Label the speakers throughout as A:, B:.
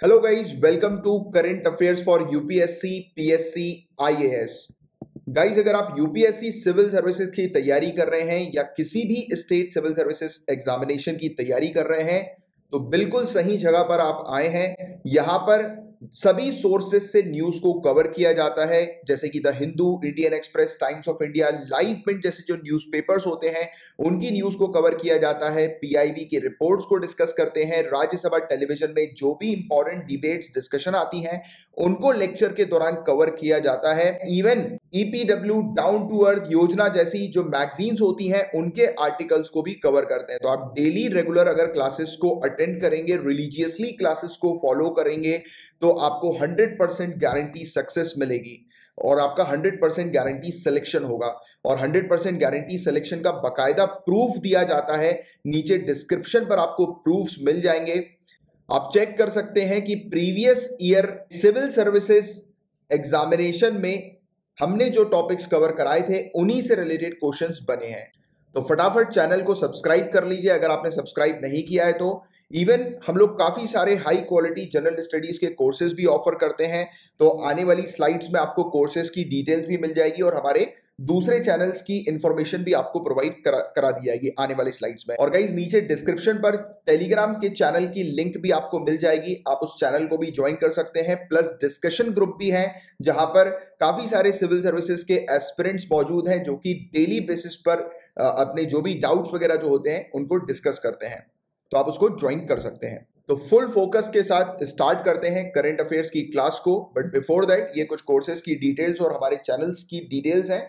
A: Hello guys welcome to current affairs for UPSC PSC IAS guys अगर आप UPSC civil services की तैयारी कर रहे हैं या किसी भी स्टेट सिविल सर्विसेज़ एग्जामिनेशन की तैयारी कर रहे हैं तो बिल्कुल सही जगह पर आप आए हैं। यहाँ पर सभी सोर्सेस से न्यूज़ को कवर किया जाता है, जैसे कि the Hindu Indian Express Times of India live print जैसे जो न्यूज़पेपर्स होते हैं, उनकी न्यूज़ को कवर किया जाता है पीआईबी की रिपोर्ट्स को डिस्कस करते हैं, राज्यसभा टेलीविज़न में जो भी इंपॉर्टेंट डिबेट्स डिस्कशन आती हैं, उनको लेक्चर के दौरान कवर किया जाता है। Even EPW Down to Earth Yojana जैसी जो मैगजीन्स होती हैं, उनके आर्टिकल्स को भी कवर करते हैं। तो आप डेली रेगुलर अगर क्लासेस को अटेंड करेंगे रिलीजियसली क्लासेस को फॉलो करेंगे तो आपको 100 परसेंट गारंटी सक्सेस मिलेगी और आपका 100 परसेंट गारंटी सिलेक्शन होगा और 100 परसेंट गारंटी सिलेक्शन का बकायदा प्रूफ दिया जाता है। नीचे डिस्क्रिप्शन पर आपको प्रूफ्स मिल जाएँगे। आप चेक कर सकते हैं कि previous year civil services examination में हमने जो टॉपिक्स कवर कराए थे, उन्हीं से रिलेटेड क्वेश्चंस बने हैं। तो फटाफट चैनल को सब्सक्राइब कर लीजिए। अगर आपने सब्सक्राइब नहीं किया है तो इवन हम लोग काफ़ी सारे हाई क्वालिटी जनरल स्टडीज़ के कोर्सेज भी ऑफ़र करते हैं तो आने वाली स्लाइड्स में आपको कोर्सेज की डिटेल्स भी मिल जाएगी और हमारे दूसरे चैनल्स की इंफॉर्मेशन भी आपको प्रोवाइड करा, करा दी जाएगी आने वाले स्लाइड्स में। और गाइज़ नीचे डिस्क्रिप्शन पर टेलीग्राम के चैनल की लिंक भी आपको मिल जाएगी आप उस चैनल को भी ज्वाइन कर सकते हैं प्लस डिस्कशन ग्रुप भी है जहाँ पर काफ़ी सारे सिविल सर्विसेज़ के एस्पिरेंट्स मौजूद हैं जो कि डेली बेसिस पर अपने जो भी डाउट्स वगैरह जो होते हैं उनको डिस्कस करते हैं। तो आप उसको ज्वाइन कर सकते हैं। तो फुल फोकस के साथ स्टार्ट करते हैं करंट अफेयर्स की क्लास को बट बिफोर दैट ये कुछ कोर्सेज की डिटेल्स और हमारे चैनल्स की डिटेल्स हैं।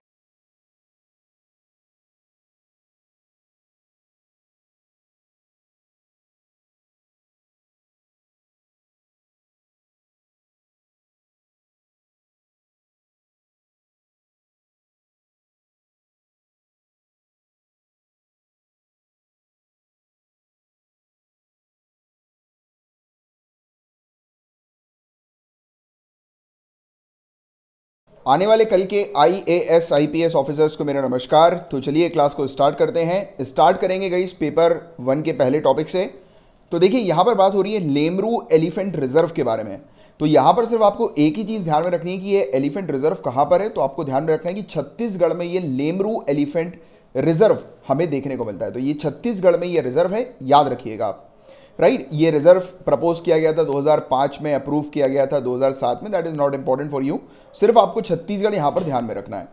A: आने वाले कल के I A S I P S officers को मेरा नमस्कार। तो चलिए क्लास को स्टार्ट करते हैं। स्टार्ट करेंगे गई पेपर वन के पहले टॉपिक से। तो देखिए, यहाँ पर बात हो रही है लेमरू एलिफेंट रिज़र्व के बारे में। तो यहाँ पर सिर्फ़ आपको एक ही चीज़ ध्यान में रखनी है कि ये एलिफेंट रिज़र्व कहाँ पर है? तो आपको ध्यान में रखना है कि छत्तीसगढ़ में ये लेमरू एलिफेंट रिज़र्व हमें देखने को मिलता है। तो ये छत्तीसगढ़ में ये रिज़र्व है, याद रखिएगा आप। राइट? ये रिज़र्व प्रपोज किया गया था 2005 में अप्रूव किया गया था 2007 में that is not important for you सिर्फ़ आपको छत्तीसगढ़ यहाँ पर ध्यान में रखना है।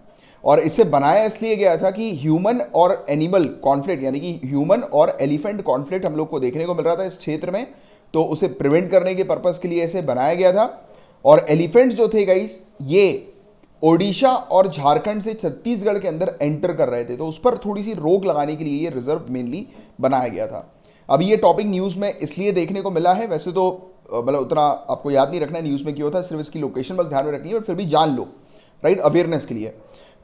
A: और इसे बनाया इसलिए गया था कि ह्यूमन और एनिमल कॉन्फ्लिक्ट यानी कि ह्यूमन और एलिफेंट कॉन्फ्लिक्ट हम लोग को देखने को मिल रहा था इस क्षेत्र में तो उसे प्रिवेंट करने के पर्पज के लिए इसे बनाया गया था। और एलिफेंट जो थे गाइस ये ओडिशा और झारखंड से छत्तीसगढ़ के अंदर एंटर कर रहे थे तो उस पर थोड़ी सी रोक लगाने के लिए ये रिज़र्व मेनली बनाया गया था। अभी ये टॉपिक न्यूज़ में इसलिए देखने को मिला है, वैसे तो मतलब उतना आपको याद नहीं रखना है न्यूज़ में क्यों है सिर्फ़ इसकी लोकेशन बस ध्यान में रखनी है, और फिर भी जान लो राइट अवेयरनेस के लिए।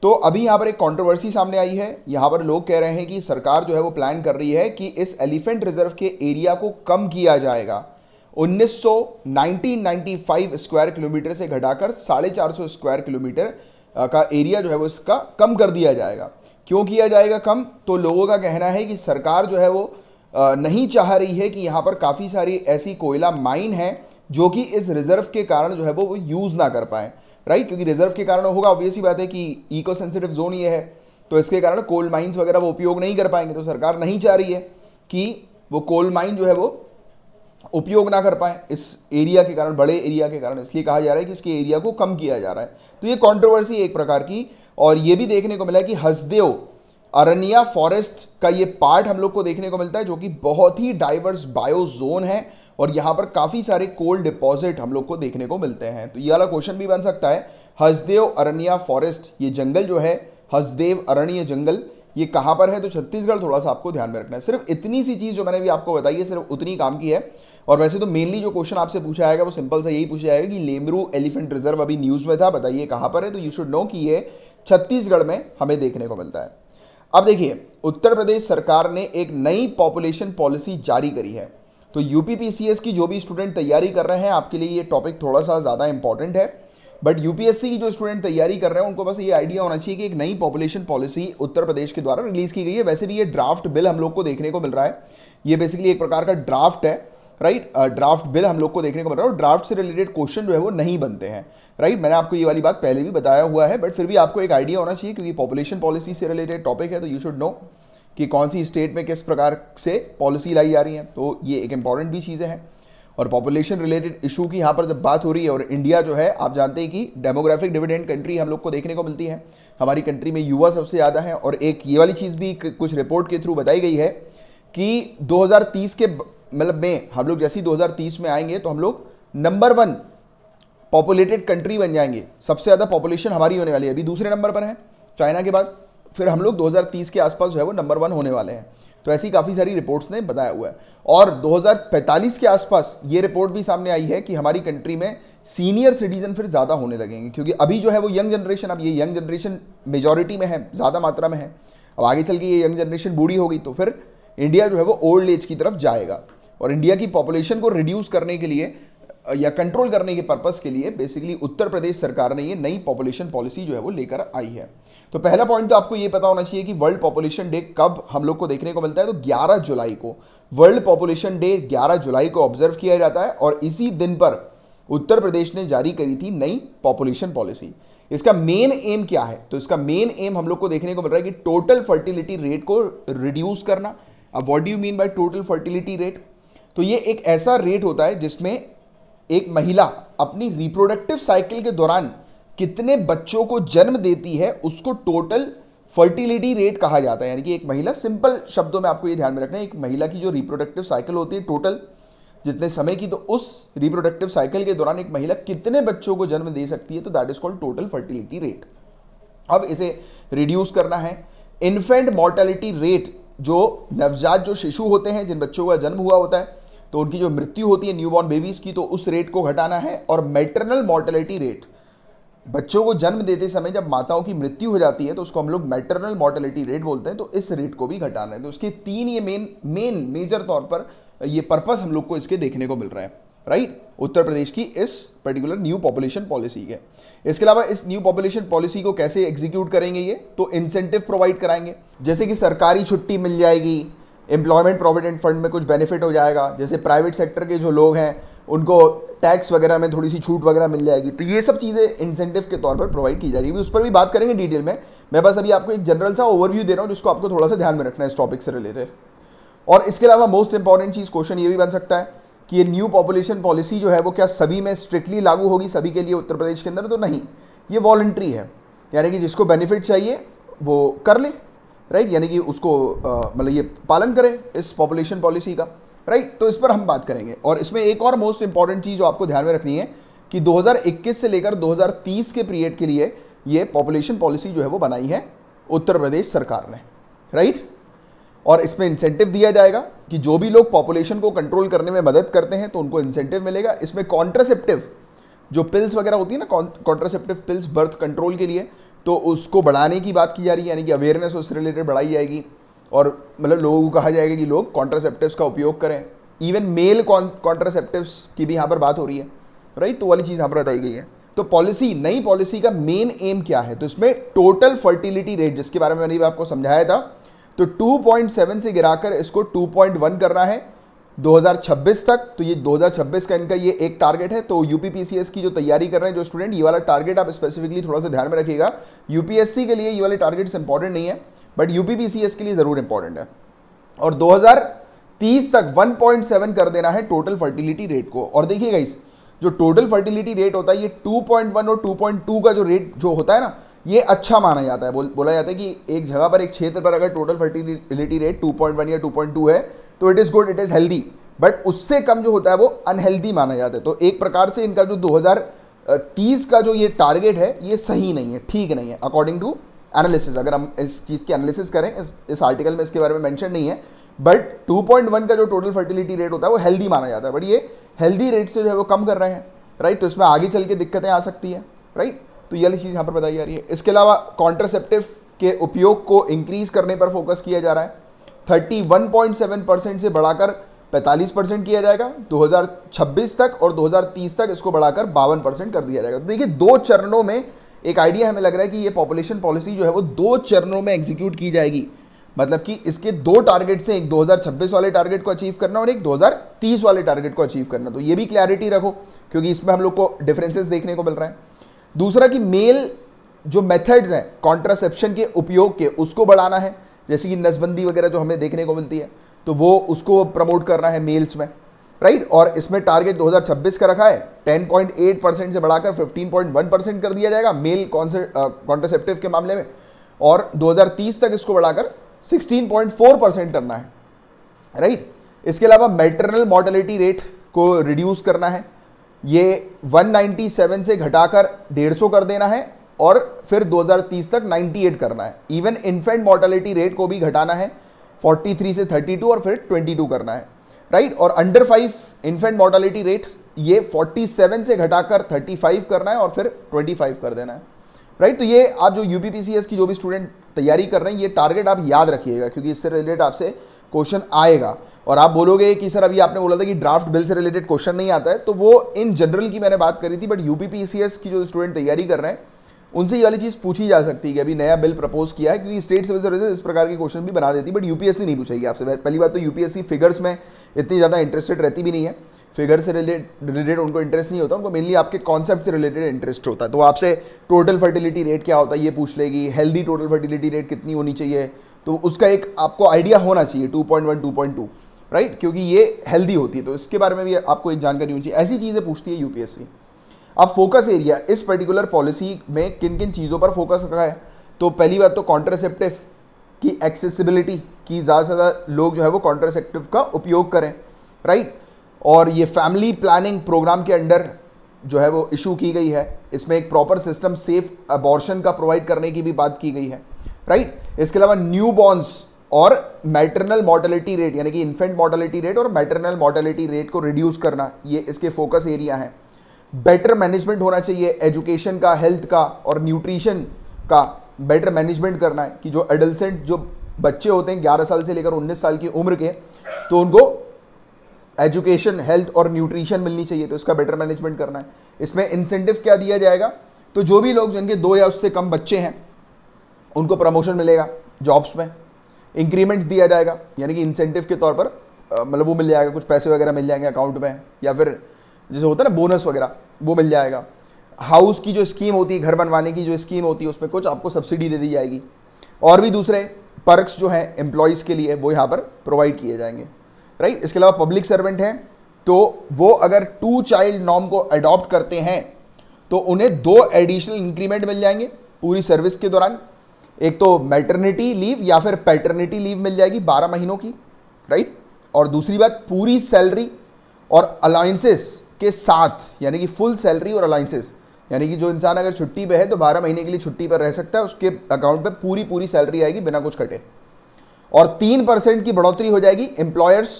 A: तो अभी यहाँ पर एक कंट्रोवर्सी सामने आई है, यहाँ पर लोग कह रहे हैं कि सरकार जो है वो प्लान कर रही है कि इस एलिफेंट रिज़र्व के एरिया को कम किया जाएगा। 1995 स्क्वायर किलोमीटर से घटाकर साढ़े चार सौ स्क्वायर किलोमीटर का एरिया जो है वो इसका कम कर दिया जाएगा। क्यों किया जाएगा कम? तो लोगों का कहना है कि सरकार जो है वो नहीं चाह रही है कि यहाँ पर काफ़ी सारी ऐसी कोयला माइन है जो कि इस रिज़र्व के कारण जो है वो यूज़ ना कर पाए। राइट क्योंकि रिज़र्व के कारण होगा ऑब्वियस ही बात है कि इको सेंसिटिव जोन ये है। तो इसके कारण कोल माइंस वगैरह वो उपयोग नहीं कर पाएँगे। तो सरकार नहीं चाह रही है कि वो कोल माइन जो है वो उपयोग ना कर पाए। इस एरिया के कारण, बड़े एरिया के कारण इसलिए कहा जा रहा है कि इसके एरिया को कम किया जा रहा है। तो ये कॉन्ट्रोवर्सी एक प्रकार की, और ये भी देखने को मिला कि हसदेव अरनिया फॉरेस्ट का ये पार्ट हम लोग को देखने को मिलता है, जो कि बहुत ही डाइवर्स बायो जोन है, और यहाँ पर काफ़ी सारे कोल डिपॉजिट हम लोग को देखने को मिलते हैं। तो ये वाला क्वेश्चन भी बन सकता है, हसदेव अरनिया फॉरेस्ट, ये जंगल जो है, हसदेव अरण्य जंगल, ये कहाँ पर है? तो छत्तीसगढ़ थोड़ा सा आपको ध्यान में रखना है। सिर्फ़ इतनी सी चीज़ जो मैंने भी आपको बताई है, सिर्फ़ उतनी काम की है। और वैसे तो मेनली जो क्वेश्चन आपसे पूछा जाएगा, वो सिंपल सा यही पूछा जाएगा कि लेमरू एलिफेंट रिज़र्व अभी न्यूज़ में था, बताइए कहाँ पर है? तो यू शुड नो कि ये छत्तीसगढ़ में हमें देखने को मिलता है। अब देखिए, उत्तर प्रदेश सरकार ने एक नई पॉपुलेशन पॉलिसी जारी करी है। तो यूपीपीसीएस की जो भी स्टूडेंट तैयारी कर रहे हैं, आपके लिए ये टॉपिक थोड़ा सा ज़्यादा इंपॉर्टेंट है। बट यूपीएससी की जो स्टूडेंट तैयारी कर रहे हैं, उनको बस ये आइडिया होना चाहिए कि एक नई पॉपुलेशन पॉलिसी उत्तर प्रदेश के द्वारा रिलीज़ की गई है। वैसे भी ये ड्राफ्ट बिल हम लोग को देखने को मिल रहा है। ये बेसिकली एक प्रकार का ड्राफ्ट है राइट ड्राफ्ट बिल हम लोग को देखने को मिल रहा है और ड्राफ्ट से रिलेटेड क्वेश्चन जो है वो नहीं बनते हैं। राइट मैंने आपको ये वाली बात पहले भी बताया हुआ है बट फिर भी आपको एक आइडिया होना चाहिए क्योंकि पॉपुलेशन पॉलिसी से रिलेटेड टॉपिक है तो यू शुड नो कि कौन सी स्टेट में किस प्रकार से पॉलिसी लाई जा रही है। तो ये एक इंपॉर्टेंट भी चीज़ें हैं। और पॉपुलेशन रिलेटेड इशू की यहाँ पर जब बात हो रही है, और इंडिया जो है, आप जानते हैं कि डेमोग्राफिक डिविडेंड कंट्री हम लोग को देखने को मिलती है। हमारी कंट्री में युवा सबसे ज़्यादा है, और एक ये वाली चीज़ भी कुछ रिपोर्ट के थ्रू बताई गई है कि 2030 के मतलब में हम लोग जैसे ही 2030 में आएँगे तो हम लोग नंबर वन पॉपुलेटेड कंट्री बन जाएँगे। सबसे ज़्यादा पॉपुलेशन हमारी होने वाली है। अभी दूसरे नंबर पर है, चाइना के बाद। फिर हम लोग 2030 के आसपास जो है वो नंबर वन होने वाले हैं। तो ऐसी काफ़ी सारी रिपोर्ट्स ने बताया हुआ है। और 2045 के आसपास ये रिपोर्ट भी सामने आई है कि हमारी कंट्री में सीनियर सिटीजन फिर ज़्यादा होने लगेंगे। क्योंकि अभी जो है वो यंग जनरेशन अब ये यंग जनरेशन मेजोरिटी में है, ज़्यादा मात्रा में है। अब आगे चल के ये यंग जनरेशन बूढ़ी होगी तो फिर इंडिया जो है वो ओल्ड एज की तरफ़ जाएगा। और इंडिया की पॉपुलेशन को रिड्यूस करने के लिए या कंट्रोल करने के पर्पस के लिए बेसिकली उत्तर प्रदेश सरकार ने ये नई पॉपुलेशन पॉलिसी जो है वो लेकर आई है। तो पहला पॉइंट तो आपको ये पता होना चाहिए कि वर्ल्ड पॉपुलेशन डे कब हम लोग को देखने को मिलता है तो 11 जुलाई को। वर्ल्ड पॉपुलेशन डे 11 जुलाई को ऑब्ज़र्व किया जाता है और इसी दिन पर उत्तर प्रदेश ने जारी करी थी नई पॉपुलेशन पॉलिसी इसका मेन एम क्या है? तो इसका मेन एम हम लोग को देखने को मिल रहा है कि टोटल फर्टिलिटी रेट को रिड्यूस करना। अब what do you mean by total fertility rate तो ये एक ऐसा रेट होता है जिसमें एक महिला अपनी रिप्रोडक्टिव साइकिल के दौरान कितने बच्चों को जन्म देती है, उसको टोटल फर्टिलिटी रेट कहा जाता है। यानी कि एक महिला सिंपल शब्दों में आपको ये ध्यान में रखना है, एक महिला की जो रिप्रोडक्टिव साइकिल होती है टोटल जितने समय की तो उस रिप्रोडक्टिव साइकिल के दौरान एक महिला कितने बच्चों को जन्म दे सकती है तो that is called total fertility rate अब इसे रिड्यूस करना है। इन्फेंट मॉर्टेलिटी रेट जो नवजात जो शिशु होते हैं, जिन बच्चों का जन्म हुआ होता है तो उनकी जो मृत्यु होती है न्यूबॉर्न बेबीज की तो उस रेट को घटाना है और मैटरनल मॉर्टेलिटी रेट बच्चों को जन्म देते समय जब माताओं की मृत्यु हो जाती है तो उसको हम लोग मैटरनल मॉर्टेलिटी रेट बोलते हैं तो इस रेट को भी घटाना है। तो उसके तीन ये मेन मेन मेजर तौर पर ये पर्पस हम लोग को इसके देखने को मिल रहा है। राइट उत्तर प्रदेश की इस पर्टिकुलर न्यू पॉपुलेशन पॉलिसी के इसके अलावा इस न्यू पॉपुलेशन पॉलिसी को कैसे एग्जीक्यूट करेंगे ये? तो इंसेंटिव प्रोवाइड कराएँगे। जैसे कि सरकारी छुट्टी मिल जाएगी एम्प्लॉयमेंट प्रोविडेंट फंड में कुछ बेनिफिट हो जाएगा। जैसे प्राइवेट सेक्टर के जो लोग हैं, उनको टैक्स वगैरह में थोड़ी सी छूट वगैरह मिल जाएगी। तो ये सब चीज़ें इंसेंटिव के तौर पर प्रोवाइड की जाएगी। उस पर भी बात करेंगे डिटेल में। मैं बस अभी आपको एक जनरल सा ओवरव्यू दे रहा हूँ, जिसको आपको थोड़ा सा ध्यान में रखना है इस टॉपिक से रिलेटेड और इसके अलावा मोस्ट इंपॉर्टेंट चीज़ क्वेश्चन ये भी बन सकता है कि ये न्यू पॉपुलेशन पॉलिसी जो है, वो क्या सभी में स्ट्रिक्टली लागू होगी सभी के लिए उत्तर प्रदेश के अंदर? तो नहीं। ये वॉल्ट्री है। यानी कि जिसको बेनिफिट चाहिए, वो कर ले। राइट यानी कि उसको मतलब ये पालन करें इस पॉपुलेशन पॉलिसी का। राइट तो इस पर हम बात करेंगे। और इसमें एक और मोस्ट इंपॉर्टेंट चीज़ जो आपको ध्यान में रखनी है कि 2021 से लेकर 2030 के पीरियड के लिए ये पॉपुलेशन पॉलिसी जो है वो बनाई है उत्तर प्रदेश सरकार ने। राइट और इसमें इंसेंटिव दिया जाएगा कि जो भी लोग पॉपुलेशन को कंट्रोल करने में मदद करते हैं तो उनको इंसेंटिव मिलेगा। इसमें कॉन्ट्रासेप्टिव जो पिल्स वगैरह होती है ना कॉन्ट्रासेप्टिव पिल्स बर्थ कंट्रोल के लिए तो उसको बढ़ाने की बात की जा रही है, यानी कि अवेयरनेस उससे रिलेटेड बढ़ाई जाएगी। और मतलब लोगों को कहा जाएगा कि लोग कॉन्ट्रासेप्टिव्स का उपयोग करें। इवन मेल कॉन्ट्रासेप्टिव्स की भी यहाँ पर बात हो रही है। राइट तो वाली चीज़ यहाँ पर बताई गई है। तो पॉलिसी नई पॉलिसी का मेन एम क्या है? तो इसमें टोटल फर्टिलिटी रेट जिसके बारे में मैंने आपको समझाया था तो 2.7 से गिराकर इसको 2.1 करना है। 2026 तक तो ये 2026 का इनका ये एक टारगेट है तो यूपीपीसीएस की जो तैयारी कर रहे हैं जो स्टूडेंट ये वाला टारगेट आप स्पेसिफिकली थोड़ा सा ध्यान में रखिएगा। यूपीएससी के लिए ये वाले टारगेट्स इंपॉर्टेंट नहीं है बट यूपीपीसीएस के लिए ज़रूर इंपॉर्टेंट है। और 2030 तक 1.7 कर देना है टोटल फर्टिलिटी रेट को। और देखिएगा इस जो टोटल फर्टिलिटी रेट होता है ये 2.1 और 2.2 का जो रेट जो होता है ना ये अच्छा माना जाता है। बोल, बोला जाता है कि एक जगह पर एक क्षेत्र पर अगर टोटल फर्टिलिटी रेट 2.1 या 2.2 है तो it is good it is healthy but उससे कम जो होता है वो अनहेल्दी माना जाता है। तो एक प्रकार से इनका जो 2030 का जो ये टारगेट है, ये सही नहीं है, ठीक नहीं है अकॉर्डिंग टू एनालिसिस अगर हम इस चीज़ की एनालिसिस करें, इस इस आर्टिकल में इसके बारे में मेंशन नहीं है बट 2.1 का जो टोटल फर्टिलिटी रेट होता है, वो हेल्दी माना जाता है। बट ये हेल्दी रेट से जो है वो कम कर रहे हैं राइट तो इसमें आगे चल के दिक्कतें आ सकती है राइट तो ये चीज़ यहाँ पर बताई जा रही है। इसके अलावा कॉन्ट्रासेप्टिव के उपयोग को इंक्रीज करने पर फोकस किया जा रहा है। थर्टी परसेंट से बढ़ाकर 45 परसेंट किया जाएगा 2026 तक और 2030 तक इसको बढ़ाकर बावन परसेंट कर दिया जाएगा। तो देखिए, दो चरणों में एक आइडिया हमें लग रहा है कि ये पॉपुलेशन पॉलिसी जो है वो दो चरणों में एग्जीक्यूट की जाएगी। मतलब कि इसके दो टारगेट से एक 2026 वाले टारगेट को अचीव करना और एक 2030 वाले टारगेट को अचीव करना। तो ये भी क्लैरिटी रखो, क्योंकि इसमें हम लोग को डिफरेंसेस देखने को मिल रहा है। दूसरा कि मेल जो मेथड्स हैं कॉन्ट्रासेप्शन के उपयोग के, उसको बढ़ाना है। जैसे कि नसबंदी वगैरह जो हमें देखने को मिलती है तो वो उसको प्रमोट करना है मेल्स में राइट और इसमें टारगेट 2026 का रखा है 10.8 परसेंट से बढ़ाकर 15.1 परसेंट कर दिया जाएगा मेल कॉन्ट्रासेप्टिव के मामले में, और 2030 तक इसको बढ़ाकर 16.4 परसेंट करना है राइट इसके अलावा मेटरनल मॉर्टेलिटी रेट को रिड्यूस करना है, ये 197 से घटाकर 150 कर देना है और फिर 2030 तक 98 करना है। इवन इन्फेंट मॉर्टेलिटी रेट को भी घटाना है 43 से 32 और फिर 22 करना है। राइट और under five infant mortality rate ये 47 से घटाकर 35 करना है और फिर 25 कर देना है। राइट तो ये आप जो यूपीपीसीएस की जो भी स्टूडेंट तैयारी कर रहे हैं, ये टारगेट आप याद रखिएगा, क्योंकि इससे रिलेटेड आपसे क्वेश्चन आएगा। और आप बोलोगे कि सर, अभी आपने बोला था कि ड्राफ्ट बिल से रिलेटेड क्वेश्चन नहीं आता है तो वो इन जनरल की मैंने बात करी थी बट यूपीपीसीएस की जो स्टूडेंट तैयारी कर रहे हैं उनसे ये वाली चीज़ पूछी जा सकती है कि अभी नया बिल प्रपोज किया है, क्योंकि स्टेट सिविल सर्विसेज़ इस प्रकार के क्वेश्चन भी बना देती बट यूपीएससी नहीं पूछेगी आपसे। पहली बात तो यूपीएससी फिगर्स में इतनी ज़्यादा इंटरेस्टेड रहती भी नहीं है। फिगर से रिलेटेड रिलेटेड उनको इंटरेस्ट नहीं होता, उनको मेनली आपके कॉन्सेप्ट से रिलेटेड इंटरेस्ट होता है। तो आपसे टोटल फर्टिलिटी रेट क्या होता है, ये पूछ लेगी हेल्दी टोटल फर्टिलिटी रेट कितनी होनी चाहिए? तो उसका एक आपको आइडिया होना चाहिए 2.1 2.2 राइट क्योंकि ये हेल्दी होती है। तो इसके बारे में भी आपको एक जानकारी होनी चाहिए। ऐसी चीज़ें पूछती है यूपीएससी अब फोकस एरिया इस पर्टिकुलर पॉलिसी में किन किन चीज़ों पर फोकस रखा है? तो पहली बात तो कॉन्ट्रासेप्टिव की एक्सेसिबिलिटी की ज़्यादा से ज़्यादा लोग जो है वो कॉन्ट्रासेप्टिव का उपयोग करें राइट और ये फैमिली प्लानिंग प्रोग्राम के अंडर जो है वो इशू की गई है। इसमें एक प्रॉपर सिस्टम सेफ़ अबॉर्शन का प्रोवाइड करने की भी बात की गई है राइट इसके अलावा न्यू बॉर्न्स और मैटरनल मॉर्टेलिटी रेट यानी कि इन्फेंट मॉर्टेलिटी रेट और मैटरनल मॉर्टेलिटी रेट को रिड्यूस करना, ये इसके फोकस एरिया है। बेटर मैनेजमेंट होना चाहिए, एजुकेशन का, हेल्थ का और न्यूट्रिशन का बेटर मैनेजमेंट करना है कि जो एडल्सेंट, जो बच्चे होते हैं 11 साल से लेकर 19 साल की उम्र के तो उनको एजुकेशन, हेल्थ और न्यूट्रिशन मिलनी चाहिए तो इसका बेटर मैनेजमेंट करना है। इसमें इंसेंटिव क्या दिया जाएगा? तो जो भी लोग जिनके दो या उससे कम बच्चे हैं, उनको प्रमोशन मिलेगा जॉब्स में। इंक्रीमेंट्स दिया जाएगा, यानी कि इंसेंटिव के तौर पर मतलब वो मिल जाएगा, कुछ पैसे वगैरह मिल जाएँगे अकाउंट में, या फिर जैसे होता है ना बोनस वगैरह, वो मिल जाएगा। हाउस की जो स्कीम होती है, घर बनवाने की जो स्कीम होती है, उसमें कुछ आपको सब्सिडी दे दी जाएगी। और भी दूसरे पर्क्स जो हैं एम्प्लॉयज़ के लिए, वो यहाँ पर प्रोवाइड किए जाएँगे। राइट इसके अलावा पब्लिक सर्वेंट हैं तो वो अगर टू चाइल्ड नॉर्म को अडॉप्ट करते हैं तो उन्हें दो एडिशनल इंक्रीमेंट मिल जाएँगे पूरी सर्विस के दौरान। एक तो मैटरनिटी लीव या फिर पैटर्निटी लीव मिल जाएगी बारह महीनों की राइट और दूसरी बात, पूरी सैलरी और अलाइंसेस के साथ, यानी कि फुल सैलरी और अलाइंसेस यानी कि जो इंसान अगर छुट्टी पे है तो बारह महीने के लिए छुट्टी पर रह सकता है, उसके अकाउंट पे पूरी पूरी सैलरी आएगी बिना कुछ कटे। और तीन परसेंट की बढ़ोतरी हो जाएगी एम्प्लॉयर्स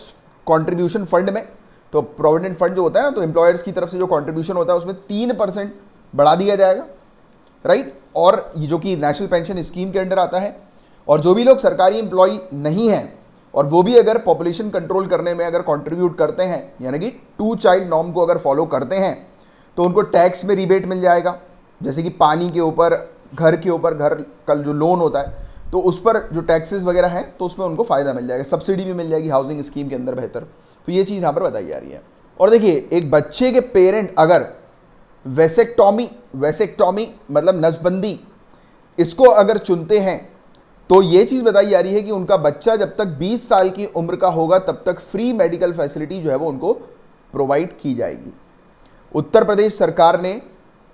A: कॉन्ट्रीब्यूशन फंड में। तो प्रोविडेंट फंड जो होता है ना तो एम्प्लॉयर्स की तरफ़ से जो कॉन्ट्रीब्यूशन होता है, उसमें तीन परसेंट बढ़ा दिया जाएगा राइट और ये जो कि नेशनल पेंशन स्कीम के अंडर आता है, और जो भी लोग सरकारी एम्प्लॉय नहीं हैं और वो भी अगर पॉपुलेशन कंट्रोल करने में अगर कंट्रीब्यूट करते हैं, यानी कि टू चाइल्ड नॉर्म को अगर फॉलो करते हैं तो उनको टैक्स में रिबेट मिल जाएगा। जैसे कि पानी के ऊपर, घर के ऊपर, घर का जो लोन होता है तो उस पर जो टैक्सेस वगैरह हैं तो उसमें उनको फ़ायदा मिल जाएगा। सब्सिडी भी मिल जाएगी हाउसिंग स्कीम के अंदर बेहतर। तो ये चीज़ यहाँ पर बताई जा रही है। और देखिए, एक बच्चे के पेरेंट अगर वेसेक्टॉमी वेसेक्टॉमी मतलब नसबंदी, इसको अगर चुनते हैं तो ये चीज़ बताई जा रही है कि उनका बच्चा जब तक 20 साल की उम्र का होगा, तब तक फ्री मेडिकल फैसिलिटी जो है वो उनको प्रोवाइड की जाएगी। उत्तर प्रदेश सरकार ने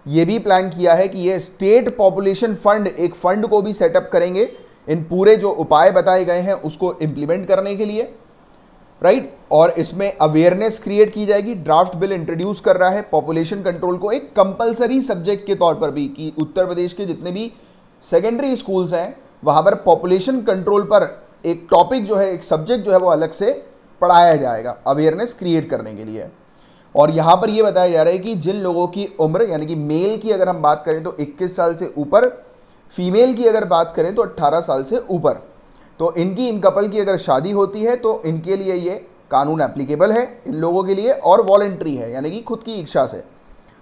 A: ये भी प्लान किया है कि ये स्टेट पॉपुलेशन फंड एक फंड को भी सेटअप करेंगे। इन पूरे जो उपाय बताए गए हैं, उसको इंप्लीमेंट करने के लिए राइट right? और इसमें अवेयरनेस क्रिएट की जाएगी। ड्राफ्ट बिल इंट्रोड्यूस कर रहा है। पॉपुलेशन कंट्रोल को एक कंपलसरी सब्जेक्ट के तौर पर भी, कि उत्तर प्रदेश के जितने भी सेकेंडरी स्कूल्स हैं वहाँ पर पॉपुलेशन कंट्रोल पर एक टॉपिक जो है, एक सब्जेक्ट जो है वो अलग से पढ़ाया जाएगा अवेयरनेस क्रिएट करने के लिए। और यहाँ पर यह बताया जा रहा है कि जिन लोगों की उम्र, यानी कि मेल की अगर हम बात करें तो 21 साल से ऊपर फीमेल की अगर बात करें तो 18 साल से ऊपर। तो इनकी, इन कपल की अगर शादी होती है तो इनके लिए ये कानून एप्लीकेबल है इन लोगों के लिए और वॉलेंट्री है, यानी कि खुद की इच्छा से।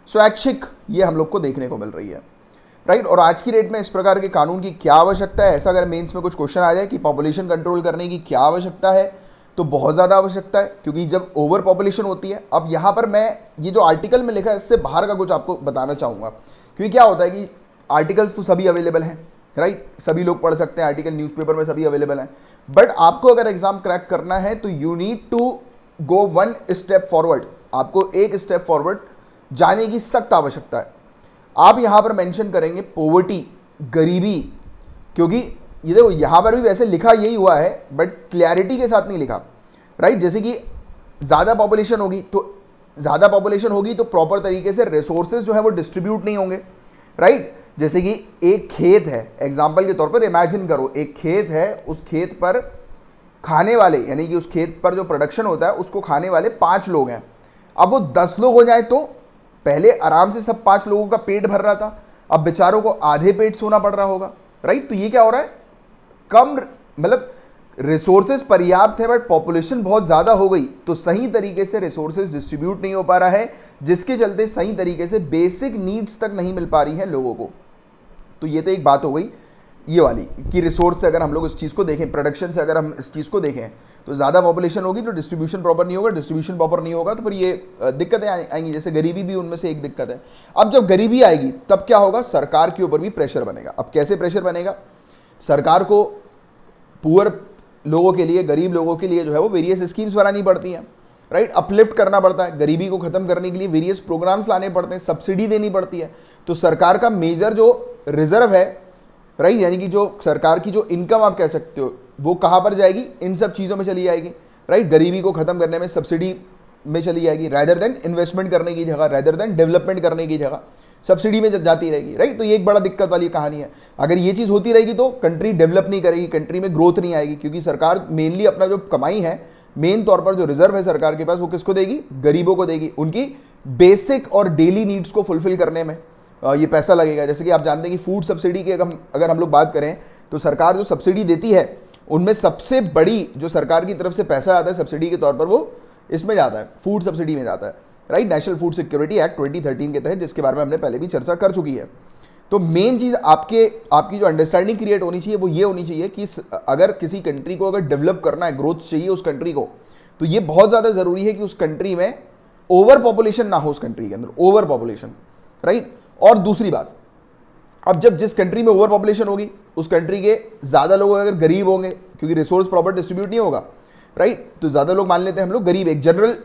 A: स्वैच्छिक ये हम लोग को देखने को मिल रही है। राइट, और आज की डेट में इस प्रकार के कानून की क्या आवश्यकता है? ऐसा अगर मेंस में कुछ क्वेश्चन आ जाए कि पॉपुलेशन कंट्रोल करने की क्या आवश्यकता है तो बहुत ज़्यादा आवश्यकता है, क्योंकि जब ओवर पॉपुलेशन होती है, अब यहाँ पर मैं ये जो आर्टिकल में लिखा है, इससे बाहर का कुछ आपको बताना चाहूँगा। क्योंकि क्या होता है कि आर्टिकल्स तो सभी अवेलेबल हैं राइट सभी लोग पढ़ सकते हैं आर्टिकल न्यूज़पेपर में सभी अवेलेबल हैं। बट आपको अगर एग्ज़ाम क्रैक करना है तो you need to go one step forward आपको एक स्टेप फॉरवर्ड जाने की सख्त आवश्यकता है। आप यहाँ पर मेंशन करेंगे पोवर्टी गरीबी, क्योंकि ये देखो, यहाँ पर भी वैसे लिखा यही हुआ है बट क्लैरिटी के साथ नहीं लिखा राइट जैसे कि ज़्यादा पॉपुलेशन होगी तो ज़्यादा पॉपुलेशन होगी तो प्रॉपर तरीके से रिसोर्सेज जो है वो डिस्ट्रीब्यूट नहीं होंगे राइट जैसे कि एक खेत है एग्ज़ाम्पल के तौर पर इमेजिन करो, एक खेत है, उस खेत पर खाने वाले, यानी कि उस खेत पर जो प्रोडक्शन होता है, उसको खाने वाले पाँच लोग हैं। अब वो दस लोग हो जाए तो पहले आराम से सब पाँच लोगों का पेट भर रहा था, अब बेचारों को आधे पेट सोना पड़ रहा होगा राइट तो ये क्या हो रहा है? कम मतलब रिसोर्सेज पर्याप्त है बट पॉपुलेशन बहुत ज़्यादा हो गई तो सही तरीके से रिसोर्सेज डिस्ट्रीब्यूट नहीं हो पा रहा है, जिसके चलते सही तरीके से बेसिक नीड्स तक नहीं मिल पा रही है लोगों को। तो ये तो एक बात हो गई। ये वाली, कि रिसोर्स से अगर हम लोग इस चीज़ को देखें प्रोडक्शन से अगर हम इस चीज़ को देखें तो ज़्यादा पॉपुलेशन होगी तो डिस्ट्रीब्यूशन प्रॉपर नहीं होगा डिस्ट्रीब्यूशन प्रॉपर नहीं होगा तो फिर ये दिक्कतें आएँगी, जैसे गरीबी भी उनमें से एक दिक्कत है। अब जब गरीबी आएगी, तब क्या होगा? सरकार के ऊपर भी प्रेशर बनेगा। अब कैसे प्रेशर बनेगा? सरकार को पुअर लोगों के लिए, गरीब लोगों के लिए जो है वो वेरियस स्कीम्स बनानी पड़ती हैं राइट अपलिफ्ट करना पड़ता है, गरीबी को खत्म करने के लिए वेरियस प्रोग्राम्स लाने पड़ते हैं सब्सिडी देनी पड़ती है। तो सरकार का मेजर जो रिज़र्व है राइट यानी कि जो सरकार की जो इनकम आप कह सकते हो, वो कहाँ पर जाएगी? इन सब चीज़ों में चली जाएगी राइट गरीबी को खत्म करने में सब्सिडी में चली जाएगी रैदर देन इन्वेस्टमेंट करने की जगह रैदर देन डेवलपमेंट करने की जगह सब्सिडी में जाती रहेगी। राइट तो ये एक बड़ा दिक्कत वाली कहानी है। अगर ये चीज़ होती रहेगी तो कंट्री डेवलप नहीं करेगी कंट्री में ग्रोथ नहीं आएगी, क्योंकि सरकार मेनली अपना जो कमाई है मेन तौर पर जो रिज़र्व है सरकार के पास, वो किसको देगी? गरीबों को देगी। उनकी बेसिक और डेली नीड्स को फुलफिल करने में। ये पैसा लगेगा। जैसे कि आप जानते हैं कि फ़ूड सब्सिडी की अगर हम लोग बात करें तो सरकार जो सब्सिडी देती है, उनमें सबसे बड़ी जो सरकार की तरफ़ से पैसा आता है सब्सिडी के तौर पर, वो इसमें जाता है। फ़ूड सब्सिडी में जाता है। Right national food security act 2013 के तहत, जिसके बारे में हमने पहले भी चर्चा कर चुकी है। तो मेन चीज़ आपके आपकी जो अंडरस्टैंडिंग क्रिएट होनी चाहिए, वो ये होनी चाहिए कि अगर किसी कंट्री को अगर डेवलप करना है ग्रोथ चाहिए उस कंट्री को तो ये बहुत ज़्यादा ज़रूरी है कि उस कंट्री में ओवर पॉपुलेशन ना हो उस कंट्री के अंदर। ओवर पॉपुलेशन राइट और दूसरी बात, अब जब जिस कंट्री में ओवर पॉपुलेशन होगी, उस कंट्री के ज़्यादा लोग अगर गरीब होंगे, क्योंकि रिसोर्स प्रॉपर डिस्ट्रीब्यूट नहीं होगा राइट तो ज़्यादा लोग मान लेते हैं हम लोग गरीब। एक जनरल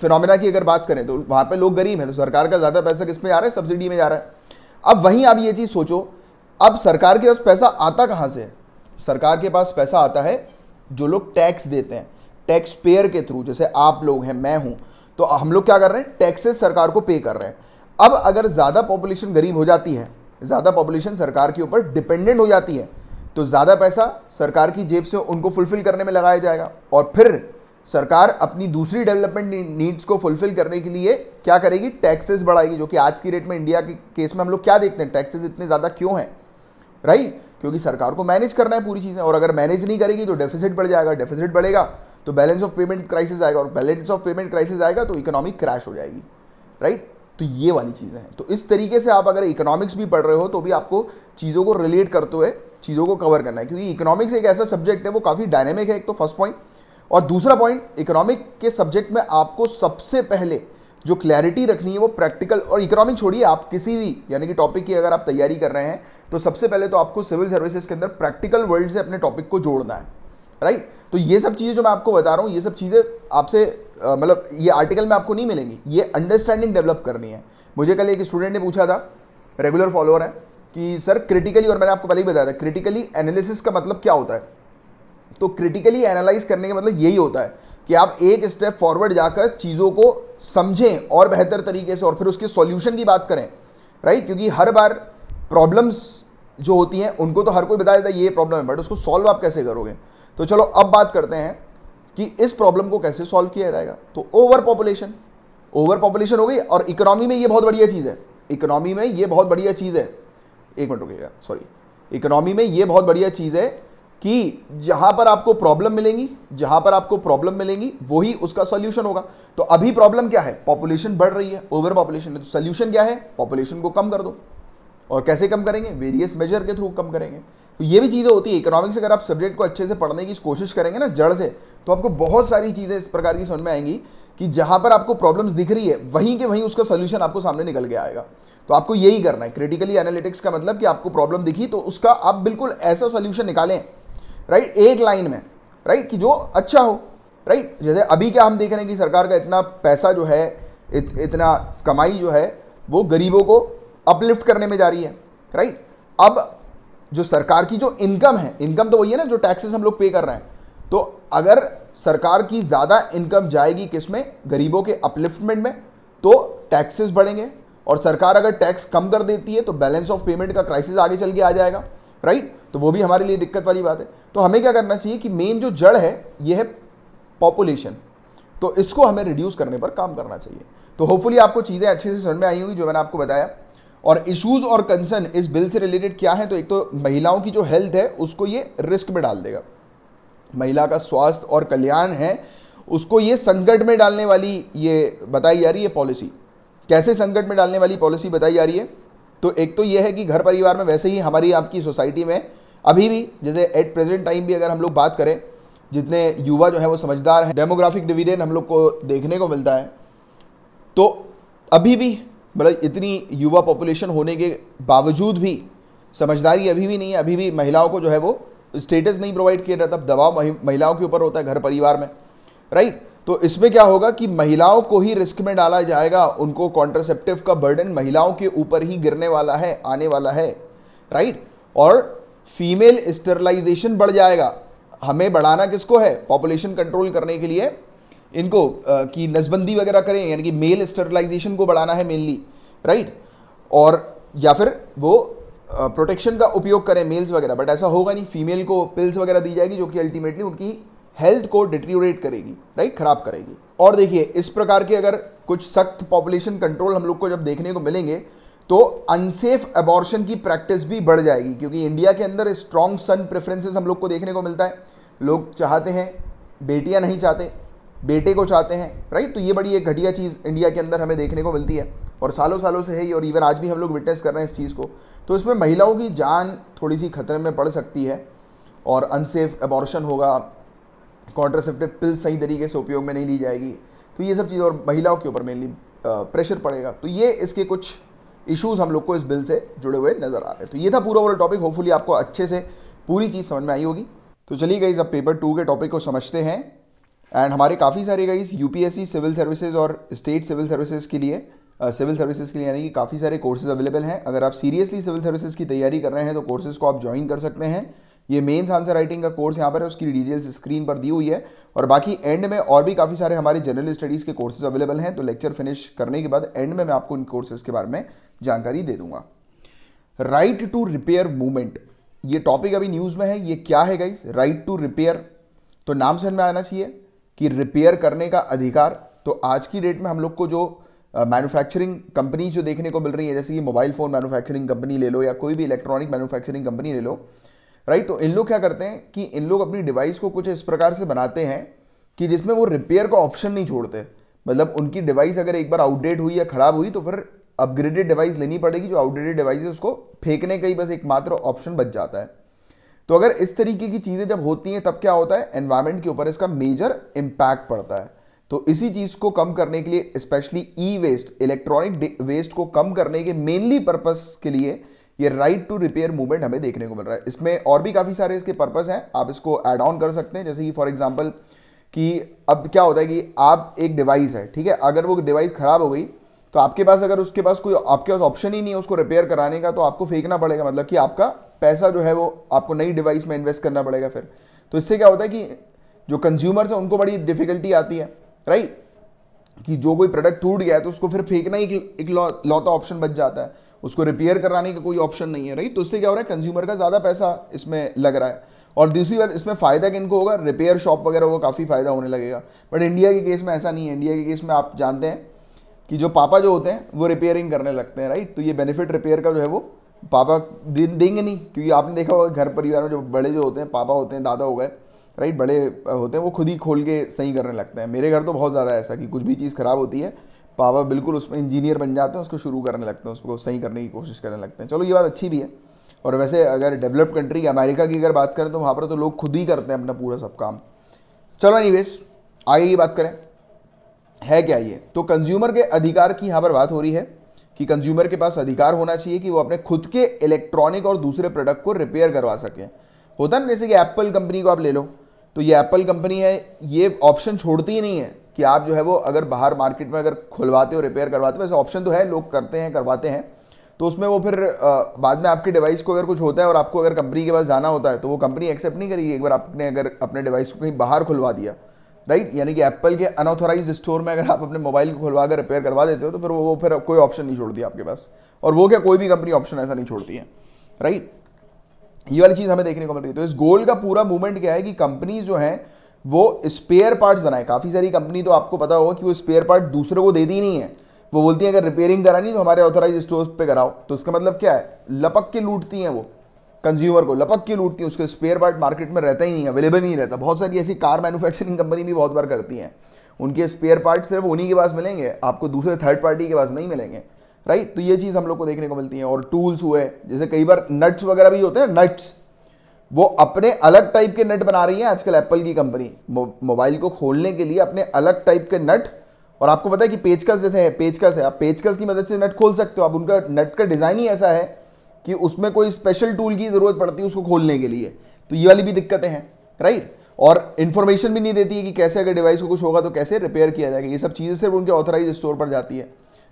A: फिनोमिना की अगर बात करें तो वहाँ पे लोग गरीब हैं तो सरकार का ज़्यादा पैसा किसमें जा रहा है? सब्सिडी में जा रहा है। अब वहीं आप ये चीज़ सोचो, अब सरकार के पास पैसा आता कहाँ से सरकार के पास पैसा आता है जो लोग टैक्स देते हैं टैक्स पेयर के थ्रू जैसे आप लोग हैं, मैं हूँ तो हम लोग क्या कर रहे हैं? टैक्सेस सरकार को पे कर रहे हैं। अब अगर ज़्यादा पॉपुलेशन गरीब हो जाती है, ज़्यादा पॉपुलेशन सरकार के ऊपर डिपेंडेंट हो जाती है तो ज़्यादा पैसा सरकार की जेब से उनको फुलफिल करने में लगाया जाएगा। और फिर सरकार अपनी दूसरी डेवलपमेंट नीड्स को फुलफिल करने के लिए क्या करेगी? टैक्सेस बढ़ाएगी, जो कि आज की रेट में इंडिया के केस में हम लोग क्या देखते हैं? टैक्सेस इतने ज़्यादा क्यों हैं? राइट क्योंकि सरकार को मैनेज करना है पूरी चीज़ें, और अगर मैनेज नहीं करेगी तो डेफिसिट बढ़ जाएगा डेफिसिट बढ़ेगा तो बैलेंस ऑफ़ पेमेंट क्राइसिस आएगा, और बैलेंस ऑफ़ पेमेंट क्राइसिस आएगा तो इकोनॉमिक क्रैश हो जाएगी। राइट तो ये वाली चीज़ें हैं। तो इस तरीके से आप अगर इकोनॉमिक्स भी पढ़ रहे हो तो भी आपको चीज़ों को रिलेट करते हुए चीज़ों को कवर करना है। क्योंकि इकोनॉमिक्स एक ऐसा सब्जेक्ट है, वो काफ़ी डायनेमिक है, एक तो फ़र्स्ट पॉइंट और दूसरा पॉइंट इकोनॉमिक के सब्जेक्ट में आपको सबसे पहले जो क्लैरिटी रखनी है, वो प्रैक्टिकल और इकोनॉमिक छोड़िए, आप किसी भी, यानी कि टॉपिक की अगर आप तैयारी कर रहे हैं तो सबसे पहले तो आपको सिविल सर्विसेज़ के अंदर प्रैक्टिकल वर्ल्ड से अपने टॉपिक को जोड़ना है। राइट तो ये सब चीज़ें जो मैं आपको बता रहा हूँ, ये सब चीज़ें आपसे मतलब ये आर्टिकल में आपको नहीं मिलेंगी। ये अंडरस्टैंडिंग डेवलप करनी है। मुझे कल एक स्टूडेंट ने पूछा था रेगुलर फॉलोअर है, कि, सर क्रिटिकली और मैंने आपको पहले ही बताया था क्रिटिकली एनालिसिस का मतलब क्या होता है? तो क्रिटिकली एनालाइज करने का मतलब यही होता है कि आप एक स्टेप फॉरवर्ड जाकर चीज़ों को समझें और बेहतर तरीके से और फिर उसके सॉल्यूशन की बात करें। राइट क्योंकि हर बार प्रॉब्लम्स जो होती हैं, उनको तो हर कोई बता देता है, ये प्रॉब्लम है। बट उसको सॉल्व आप कैसे करोगे? तो चलो अब बात करते हैं कि इस प्रॉब्लम को कैसे सॉल्व किया जाएगा। तो ओवर पॉपुलेशन ओवर पॉपुलेशन हो गई और इकोनॉमी में ये बहुत बढ़िया चीज़ है। इकोनॉमी में ये बहुत बढ़िया चीज़ है। एक मिनट रुकिएगा सॉरी इकोनॉमी में ये बहुत बढ़िया चीज़ है कि जहाँ पर आपको प्रॉब्लम मिलेंगी, जहाँ पर आपको प्रॉब्लम मिलेंगी, वही उसका सोल्यूशन होगा। तो अभी प्रॉब्लम क्या है? पॉपुलेशन बढ़ रही है ओवर पॉपुलेशन है। तो सोल्यूशन क्या है? पॉपुलेशन को कम कर दो। और कैसे कम करेंगे? वेरियस मेजर के थ्रू कम करेंगे। तो ये भी चीज़ें होती है। इकोनॉमिक्स अगर आप सब्जेक्ट को अच्छे से पढ़ने की कोशिश करेंगे ना जड़ से तो आपको बहुत सारी चीज़ें इस प्रकार की समझ में आएँगी कि जहाँ पर आपको प्रॉब्लम्स दिख रही है वहीं के वहीं उसका सोल्यूशन आपको सामने निकल के आएगा। तो आपको यही करना है। क्रिटिकली एनालिटिक्स का मतलब कि आपको प्रॉब्लम दिखी तो उसका आप बिल्कुल ऐसा सोल्यूशन निकालें राइट एक लाइन में राइट कि जो अच्छा हो राइट जैसे अभी क्या हम देख रहे हैं कि सरकार का इतना पैसा जो है इत, इतना कमाई जो है वो गरीबों को अपलिफ्ट करने में जा रही है राइट अब जो सरकार की जो इनकम है, इनकम तो वही है ना जो टैक्सेस हम लोग पे कर रहे हैं। तो अगर सरकार की ज़्यादा इनकम जाएगी किसमें? गरीबों के अपलिफ्टमेंट में तो टैक्सेस बढ़ेंगे। और सरकार अगर टैक्स कम कर देती है तो बैलेंस ऑफ़ पेमेंट का क्राइसिस आगे चल के आ जाएगा राइट तो वो भी हमारे लिए दिक्कत वाली बात है। तो हमें क्या करना चाहिए कि मेन जो जड़ है, ये है पॉपुलेशन तो इसको हमें रिड्यूस करने पर काम करना चाहिए। तो होपफुली आपको चीज़ें अच्छे से समझ में आई होंगी, जो मैंने आपको बताया। और इश्यूज़ और कंसर्न इस बिल से रिलेटेड क्या है तो एक तो महिलाओं की जो हेल्थ है, उसको ये रिस्क में डाल देगा। महिला का स्वास्थ्य और कल्याण है, उसको ये संकट में डालने वाली ये बताई जा रही है पॉलिसी कैसे संकट में डालने वाली पॉलिसी बताई जा रही है? तो एक तो ये है कि घर परिवार में वैसे ही हमारी आपकी सोसाइटी में, अभी भी, जैसे एट प्रेजेंट टाइम भी अगर हम लोग बात करें, जितने युवा जो है वो समझदार हैं डेमोग्राफिक डिविडेंड हम लोग को देखने को मिलता है। तो अभी भी मतलब इतनी युवा पॉपुलेशन होने के बावजूद भी, समझदारी अभी भी नहीं है, अभी भी महिलाओं को जो है वो स्टेटस नहीं प्रोवाइड किया जाता दबाव महिलाओं के ऊपर होता है घर परिवार में राइट तो इसमें क्या होगा कि महिलाओं को ही रिस्क में डाला जाएगा, उनको कॉन्ट्रासेप्टिव का बर्डन महिलाओं के ऊपर ही गिरने वाला है, आने वाला है राइट और फीमेल स्टरलाइजेशन बढ़ जाएगा। हमें बढ़ाना किसको है? पॉपुलेशन कंट्रोल करने के लिए इनको की नसबंदी वगैरह करें, यानी कि मेल स्टरलाइजेशन को बढ़ाना है मेनली राइट और, या फिर वो प्रोटेक्शन का उपयोग करें मेल्स वगैरह बट ऐसा होगा नहीं फीमेल को पिल्स वगैरह दी जाएगी, जो कि अल्टीमेटली उनकी हेल्थ को डिट्रियोरेट करेगी राइट खराब करेगी। और देखिए, इस प्रकार के अगर कुछ सख्त पॉपुलेशन कंट्रोल हम लोग को जब देखने को मिलेंगे तो अनसेफ अबॉर्शन की प्रैक्टिस भी बढ़ जाएगी, क्योंकि इंडिया के अंदर स्ट्रॉन्ग सन प्रेफरेंसेस हम लोग को देखने को मिलता है। लोग चाहते हैं, बेटियाँ नहीं चाहते बेटे को चाहते हैं राइट तो ये बड़ी एक घटिया चीज़ इंडिया के अंदर हमें देखने को मिलती है और सालों सालों से है ये और इवन आज भी हम लोग विटनेस कर रहे हैं इस चीज़ को। तो इसमें महिलाओं की जान थोड़ी सी खतरे में पड़ सकती है और अनसेफ अबॉर्शन होगा कॉन्ट्रासेप्टिव पिल सही तरीके से उपयोग में नहीं ली जाएगी। तो ये सब चीज़ और महिलाओं के ऊपर मेनली प्रेशर पड़ेगा। तो ये इसके कुछ इश्यूज़ हम लोग को इस बिल से जुड़े हुए नज़र आ रहे हैं। तो ये था पूरा वाला टॉपिक होपफुली आपको अच्छे से पूरी चीज़ समझ में आई होगी। तो चलिए गई अब पेपर टू के टॉपिक को समझते हैं। एंड हमारे काफ़ी सारे गई यूपीएससी सिविल सर्विसेज़ और स्टेट सिविल सर्विसेज़ के लिए सिविल सर्विसेज़ के लिए, यानी कि काफ़ी सारे कोर्सेज अवेलेबल हैं। अगर आप सीरियसली सिविल सर्विसेज़ की तैयारी कर रहे हैं तो कोर्सेज को आप ज्वाइन कर सकते हैं। ये मेन्स आंसर राइटिंग का कोर्स यहाँ पर है, उसकी डिटेल्स स्क्रीन पर दी हुई है। और बाकी एंड में और भी काफ़ी सारे हमारे जनरल स्टडीज़ के कोर्सेज अवेलेबल हैं तो लेक्चर फिनिश करने के बाद एंड में मैं आपको इन कोर्सेज के बारे में जानकारी दे दूँगा। राइट टू रिपेयर मूवमेंट ये टॉपिक अभी न्यूज़ में है, ये क्या है गाइस राइट टू रिपेयर तो नाम समझ में आना चाहिए। कि रिपेयर करने का अधिकार तो आज की डेट में हम लोग को जो मैन्युफैक्चरिंग कंपनी जो देखने को मिल रही है, जैसे कि मोबाइल फ़ोन मैन्युफैक्चरिंग कंपनी ले लो या कोई भी इलेक्ट्रॉनिक मैन्युफैक्चरिंग कंपनी ले लो राइट तो इन लोग क्या करते हैं कि इन लोग अपनी डिवाइस को कुछ इस प्रकार से बनाते हैं कि जिसमें वो रिपेयर का ऑप्शन नहीं छोड़ते। मतलब उनकी डिवाइस अगर एक बार आउटडेट हुई या खराब हुई तो फिर अपग्रेडेड डिवाइस लेनी पड़ेगी। जो आउटडेटेड डिवाइस है, उसको फेंकने का ही बस एक मात्र ऑप्शन बच जाता है। तो अगर इस तरीके की चीज़ें जब होती हैं, तब क्या होता है? एनवायरमेंट के ऊपर इसका मेजर इंपैक्ट पड़ता है। तो इसी चीज़ को कम करने के लिए specially E waste electronic waste को कम करने के मेनली पर्पस के लिए, ये राइट टू रिपेयर मूवमेंट हमें देखने को मिल रहा है। इसमें और भी काफ़ी सारे इसके पर्पस हैं। आप इसको एड ऑन कर सकते हैं। जैसे कि फॉर एग्ज़ाम्पल कि अब क्या होता है कि आप एक डिवाइस है, ठीक है? अगर वो डिवाइस खराब हो गई तो आपके पास अगर उसके पास कोई, आपके पास ऑप्शन ही नहीं है उसको रिपेयर कराने का तो आपको फेंकना पड़ेगा। मतलब कि आपका पैसा जो है वो आपको नई डिवाइस में इन्वेस्ट करना पड़ेगा फिर। तो इससे क्या होता है कि जो कंज्यूमर्स है, उनको बड़ी डिफिकल्टी आती है राइट कि जो कोई प्रोडक्ट टूट गया है तो उसको फिर फेंकना ही एक लौता ऑप्शन बच जाता है। उसको रिपेयर कराने का कोई ऑप्शन नहीं है राइट तो इससे क्या हो रहा है कंज्यूमर का ज़्यादा पैसा इसमें लग रहा है। और दूसरी बात, इसमें फ़ायदा किनको होगा? रिपेयर शॉप वगैरह को काफ़ी फ़ायदा होने लगेगा। बट इंडिया के केस में ऐसा नहीं है। इंडिया के केस में आप जानते हैं कि जो पापा जो होते हैं, वो रिपेयरिंग करने लगते हैं राइट तो ये बेनिफिट रिपेयर का जो है वो पापा देंगे नहीं, क्योंकि आपने देखा होगा घर परिवार में जो बड़े जो होते हैं, पापा होते हैं, दादा हो गए राइट बड़े होते हैं, वो खुद ही खोल के सही करने लगते हैं। मेरे घर तो बहुत ज़्यादा ऐसा कि कुछ भी चीज़ ख़राब होती है, पापा बिल्कुल उसमें इंजीनियर बन जाते हैं, उसको शुरू करने लगते हैं, उसको सही करने की कोशिश करने लगते हैं। चलो, ये बात अच्छी भी है। और वैसे अगर डेवलप कंट्री अमेरिका की अगर बात करें तो वहाँ पर तो लोग खुद ही करते हैं अपना पूरा सब काम। चलो नहीं आगे की बात करें। है क्या ये? तो कंज्यूमर के अधिकार की यहाँ पर बात हो रही है। कि कंज्यूमर के पास अधिकार होना चाहिए कि वो अपने खुद के इलेक्ट्रॉनिक और दूसरे प्रोडक्ट को रिपेयर करवा सकें। होता ना जैसे कि एप्पल कंपनी को आप ले लो तो ये एप्पल कंपनी है, ये ऑप्शन छोड़ती ही नहीं है कि आप जो है वो अगर बाहर मार्केट में अगर खुलवाते हो रिपेयर करवाते हो, वैसे ऑप्शन तो है, लोग करते हैं, करवाते हैं। तो उसमें वो फिर बाद में आपके डिवाइस को अगर कुछ होता है और आपको अगर कंपनी के पास जाना होता है तो वो कंपनी एक्सेप्ट नहीं करेगी एक बार आपने अगर अपने डिवाइस को कहीं बाहर खुलवा दिया। राइट? यानी कि एप्पल के अनऑथोराइज स्टोर में अगर आप अपने मोबाइल को खुलवा कर रिपेयर करवा देते हो तो फिर वो फिर कोई ऑप्शन नहीं छोड़ती आपके पास। और वो क्या, कोई भी कंपनी ऑप्शन ऐसा नहीं छोड़ती है। राइट? ये वाली चीज़ हमें देखने को मिल रही है। तो इस गोल का पूरा मूवमेंट क्या है कि कंपनीज़ जो है, वो स्पेयर पार्ट्स बनाए। काफ़ी सारी कंपनी तो आपको पता होगा कि वो स्पेयर पार्ट दूसरे को दे दी नहीं है। वो बोलती है, अगर रिपेयरिंग करानी तो हमारे ऑथोराइज स्टोर पे कराओ। तो उसका मतलब क्या है? लपक के लूटती हैं वो। कंज्यूमर को, लपक के लूटती है? उसके स्पेयर पार्ट मार्केट में रहता ही नहीं अवेलेबल नहीं रहता। बहुत सारी ऐसी कार मैन्युफैक्चरिंग कंपनी भी बहुत बार करती हैं। उनके स्पेयर पार्ट सिर्फ़ उन्हीं के पास मिलेंगे, आपको दूसरे थर्ड पार्टी के पास नहीं मिलेंगे। राइट तो ये चीज़ हम लोग को देखने को मिलती है। और टूल्स हुए, जैसे कई बार नट्स वगैरह भी होते हैं नट्स वो अपने अलग टाइप के नट बना रही है आजकल एप्पल की कंपनी मोबाइल को खोलने के लिए अपने अलग टाइप के नट और आपको पता है कि पेचकस जैसे है पेचकस है। आप पेचकस की मदद से नट खोल सकते हो। आप उनका नट का डिज़ाइन ही ऐसा है। कि उसमें कोई स्पेशल टूल की ज़रूरत पड़ती है उसको खोलने के लिए। तो ये वाली भी दिक्कतें हैं राइट और इन्फॉर्मेशन भी नहीं देती है कि कैसे अगर डिवाइस को कुछ होगा तो कैसे रिपेयर किया जाएगा। ये सब चीज़ें सिर्फ़ उनके ऑथराइज स्टोर पर जाती है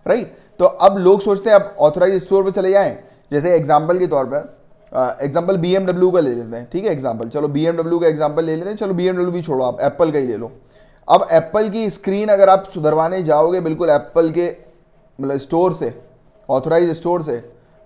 A: राइट तो अब लोग सोचते हैं, अब ऑथराइज स्टोर पर चले जाएँ। जैसे एग्ज़ाम्पल के तौर पर एग्ज़ाम्पल बी का ले लेते हैं, ठीक है? एग्ज़ाम्पल चलो बीएमडब्ल्यू का एग्ज़ाम्पल ले लेते हैं, चलो बी भी छोड़ो, आप एप्पल का ही ले लो। अब एप्पल की स्क्रीन अगर आप सुधरवाने जाओगे, बिल्कुल एप्पल के मतलब स्टोर से ऑथोराइज स्टोर से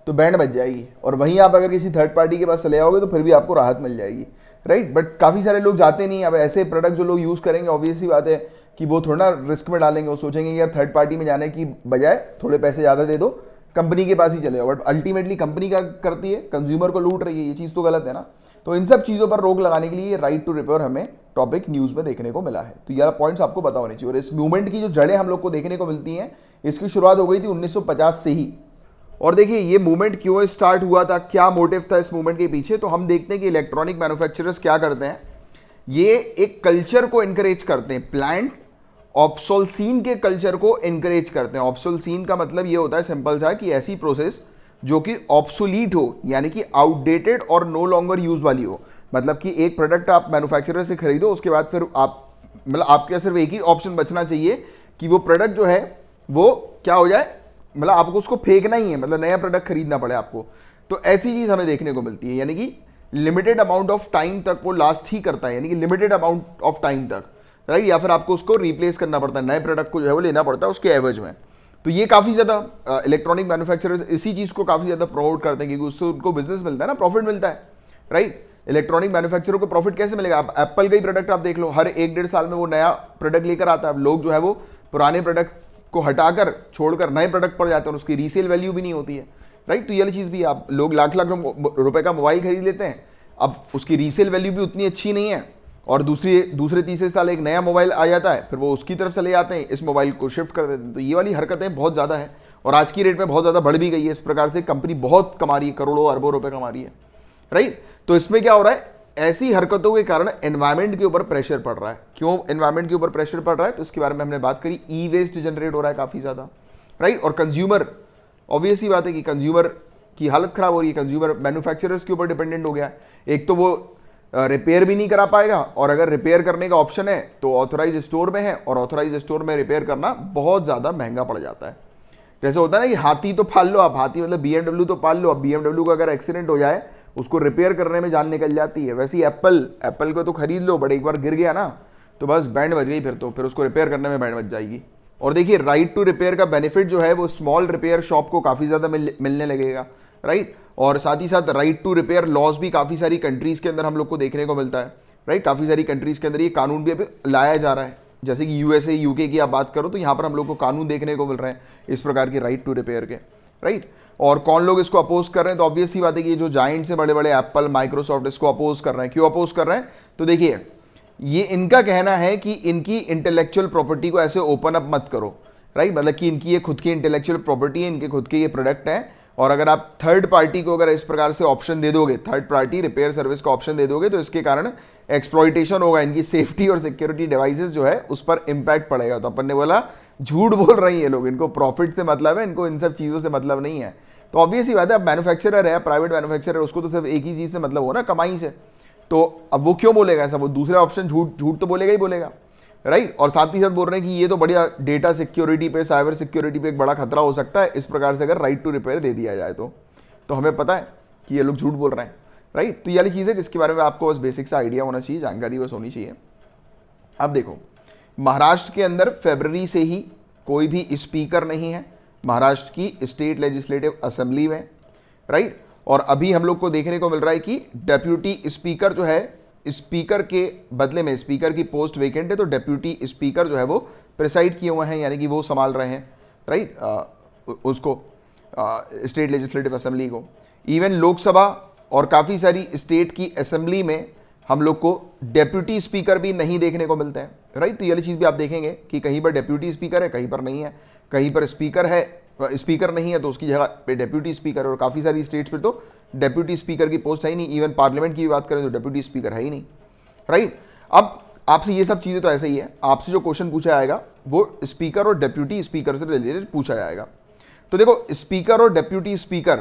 A: तो बैंड बच जाएगी। और वहीं आप अगर किसी थर्ड पार्टी के पास चले आओगे तो फिर भी आपको राहत मिल जाएगी। राइट बट काफ़ी सारे लोग जाते नहीं अब ऐसे प्रोडक्ट जो लोग यूज़ करेंगे ऑब्वियसली बात है कि वो थोड़ा ना रिस्क में डालेंगे। वो सोचेंगे कि यार थर्ड पार्टी में जाने की बजाय थोड़े पैसे ज़्यादा दे दो कंपनी के पास ही चले जाओ। बट अल्टीमेटली कंपनी का करती है? कंज्यूमर को लूट रही है। ये चीज़ तो गलत है ना। तो इन सब चीज़ों पर रोक लगाने के लिए राइट टू रिपेयर हमें टॉपिक न्यूज़ में देखने को मिला है। तो यह पॉइंट्स आपको पता होने चाहिए। और इस मूवमेंट की जो जड़ें हम लोग को देखने को मिलती हैं, इसकी शुरुआत हो गई थी 1950 से ही। और देखिए, ये मूवमेंट क्यों स्टार्ट हुआ था? क्या मोटिव था इस मूवमेंट के पीछे? तो हम देखते हैं कि इलेक्ट्रॉनिक मैन्युफैक्चरर्स क्या करते हैं। ये एक कल्चर को इनकरेज करते हैं। प्लांट ऑप्सोलसीन के कल्चर को इनकरेज करते हैं। ऑप्सोलसीन का मतलब ये होता है सिंपल सा, कि ऐसी प्रोसेस जो कि ऑप्सोलीट हो, यानी कि आउटडेटेड और नो लॉन्गर यूज़ वाली हो। मतलब कि एक प्रोडक्ट आप मैन्युफैक्चरर से खरीदो, उसके बाद फिर आप मतलब आपके सिर्फ़ एक ही ऑप्शन बचना चाहिए कि वो प्रोडक्ट जो है, वो क्या हो जाए? मतलब आपको उसको फेंकना ही है मतलब नया प्रोडक्ट खरीदना पड़े आपको। तो ऐसी चीज़ हमें देखने को मिलती है, यानी कि लिमिटेड अमाउंट ऑफ़ टाइम तक वो लास्ट ही करता है, यानी कि लिमिटेड अमाउंट ऑफ़ टाइम तक राइट या फिर आपको उसको रिप्लेस करना पड़ता है, नए प्रोडक्ट को जो है वो लेना पड़ता है उसके एवरेज में। तो ये काफ़ी ज़्यादा इलेक्ट्रॉनिक मैन्युफैक्चरर्स इसी चीज़ को काफ़ी ज़्यादा प्रमोट करते हैं, क्योंकि उससे उनको बिज़नेस मिलता है ना प्रॉफिट मिलता है राइट इलेक्ट्रॉनिक मैन्युफैक्चरर को प्रॉफिट कैसे मिलेगा? आप एप्पल का ही प्रोडक्ट आप देख लो, हर एक डेढ़ साल में वो नया प्रोडक्ट लेकर आता है। लोग जो है वो पुराने प्रोडक्ट को हटाकर, छोड़कर नए प्रोडक्ट पर जाते हैं और उसकी रीसेल वैल्यू भी नहीं होती है। राइट तो ये चीज़ भी आप, लोग लाख लाख रुपए का मोबाइल खरीद लेते हैं, अब उसकी रीसेल वैल्यू भी उतनी अच्छी नहीं है। और दूसरी, दूसरे तीसरे साल एक नया मोबाइल आ जाता है, फिर वो उसकी तरफ़ चले जाते हैं, इस मोबाइल को शिफ्ट कर देते हैं। तो ये वाली हरकतें बहुत ज़्यादा है, और आज की रेट में बहुत ज़्यादा बढ़ भी गई है। इस प्रकार से कंपनी बहुत कमा रही है, करोड़ों अरबों रुपये कमा रही है। राइट तो इसमें क्या हो रहा है? ऐसी हरकतों के कारण एनवायरमेंट के ऊपर प्रेशर पड़ रहा है। क्यों एनवायरमेंट के ऊपर प्रेशर पड़ रहा है? तो इसके बारे में हमने बात करी। ई वेस्ट जनरेट हो रहा है काफ़ी ज़्यादा। राइट और कंज्यूमर ऑब्वियस ही बात है कि कंज्यूमर की हालत खराब हो रही है। कंज्यूमर मैन्युफैक्चरर्स के ऊपर डिपेंडेंट हो गया है। एक तो वो रिपेयर भी नहीं करा पाएगा और अगर रिपेयर करने का ऑप्शन है तो ऑथोराइज स्टोर में है और ऑथोराइज स्टोर में रिपेयर करना बहुत ज़्यादा महँगा पड़ जाता है। जैसे होता है ना कि हाथी तो पाल लो, आप हाथी मतलब बीएमडब्ल्यू तो पाल लो। अब बी का अगर एक्सीडेंट हो जाए उसको रिपेयर करने में जान निकल जाती है। वैसे एप्पल एप्पल को तो खरीद लो बट एक बार गिर गया ना तो बस बैंड बज गई फिर तो फिर उसको रिपेयर करने में बैंड बच जाएगी। और देखिए राइट टू रिपेयर का बेनिफिट जो है वो स्मॉल रिपेयर शॉप को काफ़ी ज़्यादा मिल, मिलने लगेगा राइट और साथ ही साथ राइट टू रिपेयर लॉस भी काफ़ी सारी कंट्रीज़ के अंदर हम लोग को देखने को मिलता है राइट काफ़ी सारी कंट्रीज़ के अंदर ये कानून भी अभी लाया जा रहा है। जैसे कि यूएसए यूके की आप बात करो तो यहाँ पर हम लोग को कानून देखने को मिल रहे हैं इस प्रकार के राइट टू रिपेयर के राइट और कौन लोग इसको अपोज कर रहे हैं तो ऑब्वियस ही बात है कि ये जो जाइंट से बड़े बड़े एप्पल माइक्रोसॉफ्ट इसको अपोज कर रहे हैं। क्यों अपोज कर रहे हैं? तो देखिए, ये इनका कहना है कि इनकी इंटेलेक्चुअल प्रॉपर्टी को ऐसे ओपन अप मत करो राइट मतलब कि इनकी ये खुद की इंटेलेक्चुअल प्रॉपर्टी है, इनके खुद के ये प्रोडक्ट है। और अगर आप थर्ड पार्टी को अगर इस प्रकार से ऑप्शन दे दोगे थर्ड पार्टी रिपेयर सर्विस का ऑप्शन दे दोगे तो इसके कारण एक्सप्लॉइटेशन होगा, इनकी सेफ्टी और सिक्योरिटी डिवाइसेस जो है, उस पर इंपैक्ट पड़ेगा। तो अपन ने बोला, झूठ बोल रही है लोग, इनको प्रॉफिट से मतलब है, इनको इन सब चीज़ों से मतलब नहीं है। तो ऑब्वियस ही बात है, अब मैन्युफैक्चरर है प्राइवेट मैन्युफैक्चरर उसको तो सिर्फ़ एक ही चीज़ से मतलब हो ना कमाई से। तो अब वो क्यों बोलेगा ऐसा? वो दूसरा ऑप्शन झूठ झूठ तो बोलेगा ही बोलेगा राइट और साथ ही साथ बोल रहे हैं कि ये तो बढ़िया डेटा सिक्योरिटी पे साइबर सिक्योरिटी पे एक बड़ा खतरा हो सकता है, इस प्रकार से अगर राइट टू रिपेयर दे दिया जाए तो। तो हमें पता है कि ये लोग झूठ बोल रहे हैं राइट तो ये वाली चीज़ है जिसके बारे में आपको बस बेसिक सा आइडिया होना चाहिए, जानकारी बस होनी चाहिए। अब देखो, महाराष्ट्र के अंदर फेबररी से ही कोई भी स्पीकर नहीं है महाराष्ट्र की स्टेट लेजिस्लेटिव असेंबली में राइट और अभी हम लोग को देखने को मिल रहा है कि डेप्यूटी स्पीकर जो है स्पीकर के बदले में स्पीकर की पोस्ट वेकेंट है तो डेप्यूटी स्पीकर जो है वो प्रिसाइड किए हुए हैं यानी कि वो संभाल रहे हैं राइट आ, उसको स्टेट लेजिस्लेटिव असेंबली को। इवन लोकसभा और काफ़ी सारी स्टेट की असेंबली में हम लोग को डेप्यूटी स्पीकर भी नहीं देखने को मिलते हैं राइट तो ये चीज़ भी आप देखेंगे कि कहीं पर डेप्यूटी स्पीकर है कहीं पर नहीं है। कहीं पर स्पीकर है स्पीकर नहीं है तो उसकी जगह पे डेप्यूटी स्पीकर और काफ़ी सारी स्टेट्स पे तो डेप्यूटी स्पीकर की पोस्ट है ही नहीं, इवन पार्लियामेंट की भी बात करें तो डेप्यूटी स्पीकर है ही नहीं, राइट? अब आपसे ये सब चीज़ें तो ऐसे ही है, आपसे जो क्वेश्चन पूछा जाएगा, वो स्पीकर और डेप्यूटी स्पीकर से रिलेटेड पूछा जाएगा। तो देखो, स्पीकर और डेप्यूटी स्पीकर